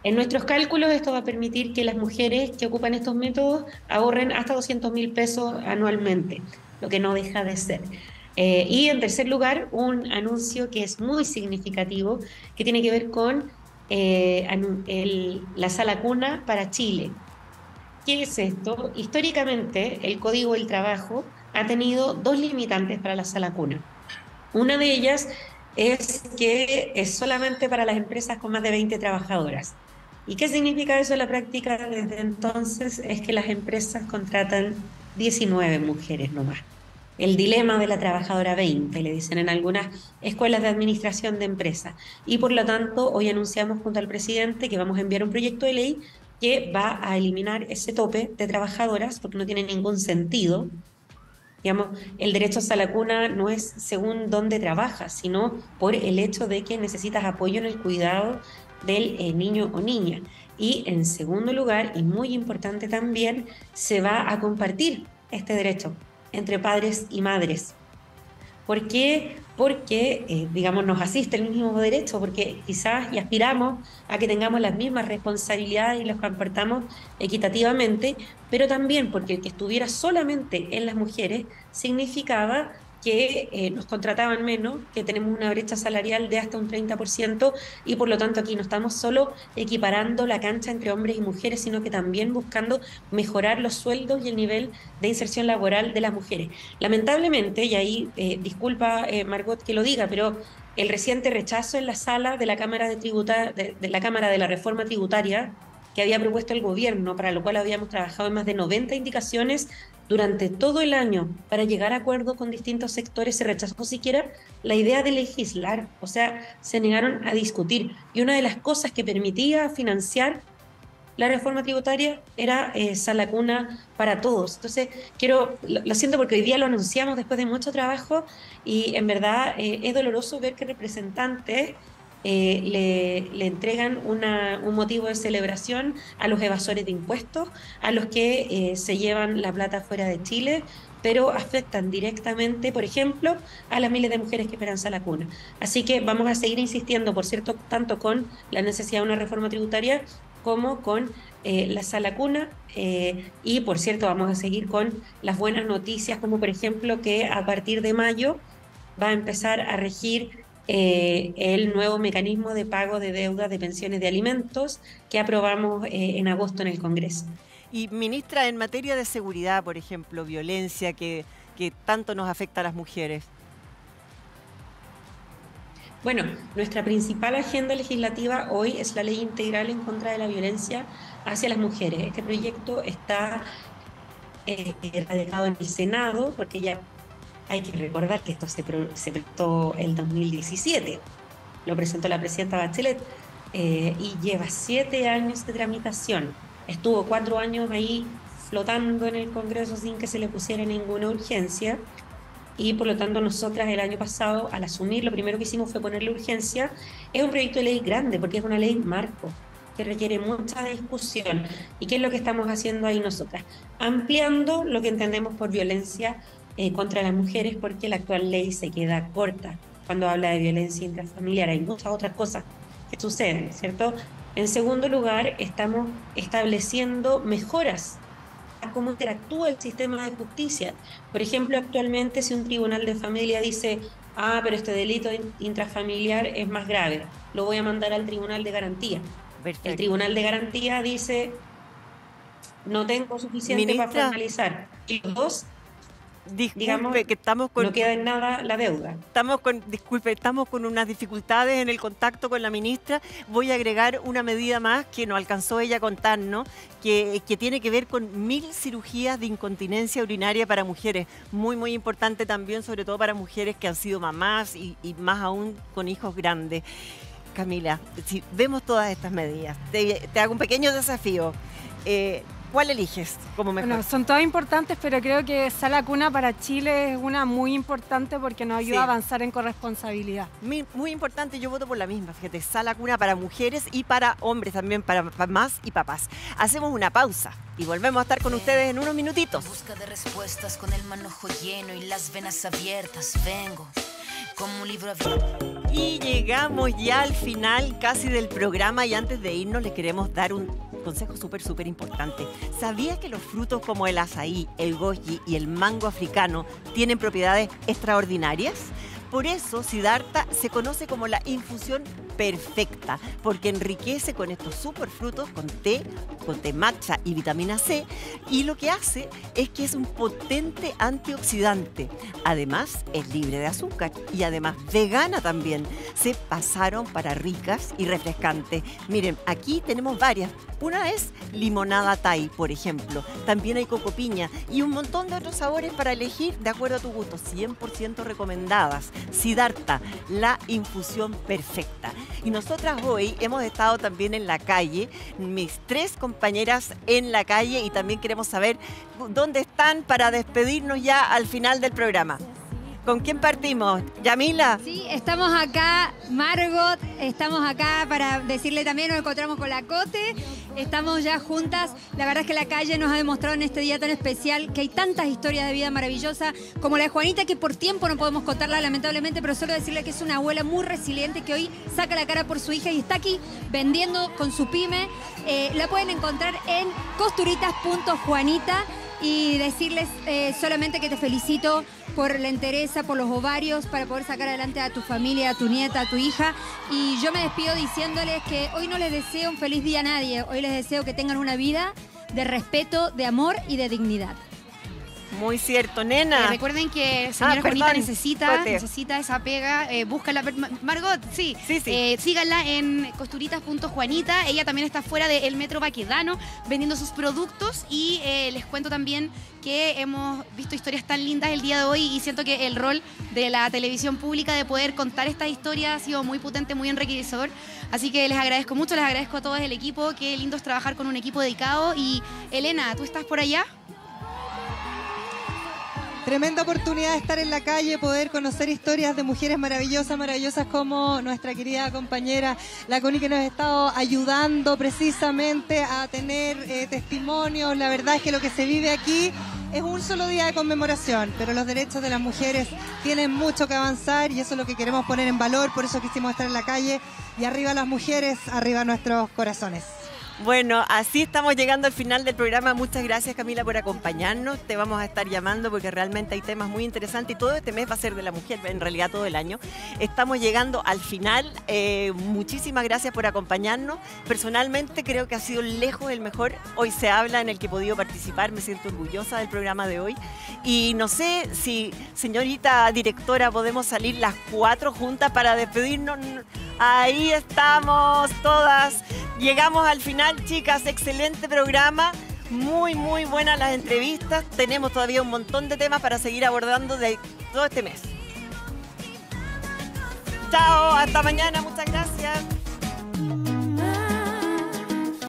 En nuestros cálculos esto va a permitir que las mujeres que ocupan estos métodos ahorren hasta 200 mil pesos anualmente, lo que no deja de ser. Eh, y en tercer lugar, un anuncio que es muy significativo, que tiene que ver con eh, la sala cuna para Chile. ¿Qué es esto? Históricamente, el Código del Trabajo ha tenido dos limitantes para la sala cuna. Una de ellas es que es solamente para las empresas con más de 20 trabajadoras. ¿Y qué significa eso en la práctica desde entonces? Es que las empresas contratan 19 mujeres nomás el dilema de la trabajadora 20, le dicen en algunas escuelas de administración de empresa. Y por lo tanto, hoy anunciamos junto al presidente que vamos a enviar un proyecto de ley que va a eliminar ese tope de trabajadoras porque no tiene ningún sentido. Digamos, el derecho a la cuna no es según dónde trabajas, sino por el hecho de que necesitas apoyo en el cuidado del eh, niño o niña. Y en segundo lugar, y muy importante también, se va a compartir este derecho entre padres y madres. ¿Por qué? Porque, eh, digamos, nos asiste el mismo derecho, porque quizás y aspiramos a que tengamos las mismas responsabilidades y las compartamos equitativamente, pero también porque el que estuviera solamente en las mujeres significaba que eh, nos contrataban menos, que tenemos una brecha salarial de hasta un 30% y por lo tanto aquí no estamos solo equiparando la cancha entre hombres y mujeres, sino que también buscando mejorar los sueldos y el nivel de inserción laboral de las mujeres. Lamentablemente, y ahí eh, disculpa eh, Margot que lo diga, pero el reciente rechazo en la sala de la Cámara de, Tributa, de la Cámara de la Reforma Tributaria que había propuesto el gobierno, para lo cual habíamos trabajado en más de 90 indicaciones durante todo el año para llegar a acuerdo con distintos sectores, se rechazó siquiera la idea de legislar, o sea, se negaron a discutir. Y una de las cosas que permitía financiar la reforma tributaria era eh, sala cuna para todos. Entonces, quiero, lo, siento porque hoy día lo anunciamos después de mucho trabajo y en verdad eh, es doloroso ver que representantes eh, le, entregan una, un motivo de celebración a los evasores de impuestos, a los que se llevan la plata fuera de Chile, pero afectan directamente, por ejemplo, a las miles de mujeres que esperan sala cuna. Así que vamos a seguir insistiendo, por cierto, tanto con la necesidad de una reforma tributaria como con eh, la sala cuna eh, y por cierto vamos a seguir con las buenas noticias como por ejemplo que a partir de mayo va a empezar a regir eh, el nuevo mecanismo de pago de deuda de pensiones de alimentos que aprobamos en agosto en el Congreso. Y ministra, en materia de seguridad, por ejemplo, violencia que, que tanto nos afecta a las mujeres. Bueno, nuestra principal agenda legislativa hoy es la ley integral en contra de la violencia hacia las mujeres. Este proyecto está eh, radicado en el Senado porque ya hay que recordar que esto se, presentó el 2017. Lo presentó la presidenta Bachelet eh, y lleva siete años de tramitación. Estuvo cuatro años ahí flotando en el Congreso sin que se le pusiera ninguna urgencia y por lo tanto nosotras el año pasado, al asumir, lo primero que hicimos fue ponerle urgencia. Es un proyecto de ley grande porque es una ley marco que requiere mucha discusión. ¿Y qué es lo que estamos haciendo ahí nosotras? Ampliando lo que entendemos por violencia eh, contra las mujeres porque la actual ley se queda corta cuando habla de violencia intrafamiliar. Hay muchas otras cosas que suceden, ¿cierto? En segundo lugar, estamos estableciendo mejoras a cómo interactúa el sistema de justicia. Por ejemplo, actualmente si un tribunal de familia dice, ah, pero este delito intrafamiliar es más grave, lo voy a mandar al tribunal de garantía. El tribunal de garantía dice, no tengo suficiente para formalizar. Y los dos Disculpe, que estamos con. No queda en nada la deuda. Estamos con, disculpe, estamos con unas dificultades en el contacto con la ministra. Voy a agregar una medida más que no alcanzó ella a contarnos, que, que tiene que ver con mil cirugías de incontinencia urinaria para mujeres. Muy, muy importante también, sobre todo para mujeres que han sido mamás y, más aún con hijos grandes. Camila, si vemos todas estas medidas, te, hago un pequeño desafío. Eh, ¿Cuál eliges como mejor? Bueno, son todas importantes, pero creo que Sala Cuna para Chile es una muy importante porque nos ayuda a avanzar en corresponsabilidad. Muy, importante, yo voto por la misma, fíjate, Sala Cuna para mujeres y para hombres también, para mamás y papás. Hacemos una pausa y volvemos a estar con ustedes en unos minutitos. busca de respuestas con el manojo lleno y las venas abiertas, vengo como un libro abierto. Y llegamos ya al final casi del programa y antes de irnos les queremos dar un consejo súper, súper importante. ¿Sabías que los frutos como el azaí, el goji y el mango africano tienen propiedades extraordinarias? Por eso, Siddhartha se conoce como la infusión perfecta, porque enriquece con estos superfrutos, con té, con té matcha y vitamina C, y lo que hace es que es un potente antioxidante. Además, es libre de azúcar y además vegana también. Se pasaron para ricas y refrescantes. Miren, aquí tenemos varias. Una es limonada Thai, por ejemplo. También hay coco piña y un montón de otros sabores para elegir de acuerdo a tu gusto. 100% recomendadas. Siddhartha, la infusión perfecta. Y nosotras hoy hemos estado también en la calle, mis tres compañeras en la calle y también queremos saber dónde están para despedirnos ya al final del programa. ¿Con quién partimos? ¿Yamila? Sí, estamos acá, Margot, estamos acá para decirle también, nos encontramos con la Cote, estamos ya juntas. La verdad es que la calle nos ha demostrado en este día tan especial que hay tantas historias de vida maravillosa, como la de Juanita, que por tiempo no podemos contarla lamentablemente, pero solo decirle que es una abuela muy resiliente que hoy saca la cara por su hija y está aquí vendiendo con su pyme. Eh, la pueden encontrar en costuritas.juanita y decirles eh, solamente que te felicito por la entereza, por los ovarios, para poder sacar adelante a tu familia, a tu nieta, a tu hija. Y yo me despido diciéndoles que hoy no les deseo un feliz día a nadie, hoy les deseo que tengan una vida de respeto, de amor y de dignidad. Muy cierto, nena. Eh, recuerden que señora Ah, Juanita necesita, necesita esa pega. Eh, búscala. Ma- Margot, sí. Eh, síganla en costuritas.juanita. Ella también está fuera del Metro Baquedano vendiendo sus productos. Y eh, les cuento también que hemos visto historias tan lindas el día de hoy y siento que el rol de la televisión pública de poder contar estas historias ha sido muy potente, muy enriquecedor. Así que les agradezco mucho, les agradezco a todo el equipo. Qué lindo es trabajar con un equipo dedicado. Y Elena, ¿tú estás por allá? Tremenda oportunidad de estar en la calle, poder conocer historias de mujeres maravillosas, maravillosas como nuestra querida compañera la que nos ha estado ayudando precisamente a tener eh, testimonios. La verdad es que lo que se vive aquí es un solo día de conmemoración, pero los derechos de las mujeres tienen mucho que avanzar y eso es lo que queremos poner en valor, por eso quisimos estar en la calle y arriba las mujeres, arriba nuestros corazones. Bueno, así estamos llegando al final del programa. Muchas gracias Camila por acompañarnos. Te vamos a estar llamando porque realmente hay temas muy interesantes y todo este mes va a ser de la mujer, en realidad todo el año. Estamos llegando al final. Eh, muchísimas gracias por acompañarnos. Personalmente creo que ha sido lejos el mejor. Hoy se habla en el que he podido participar. Me siento orgullosa del programa de hoy. Y no sé si, señorita directora, podemos salir las cuatro juntas para despedirnos. Ahí estamos todas. Llegamos al final, chicas. Excelente programa. Muy, muy buenas las entrevistas. Tenemos todavía un montón de temas para seguir abordando de todo este mes. Chao, hasta mañana. Muchas gracias.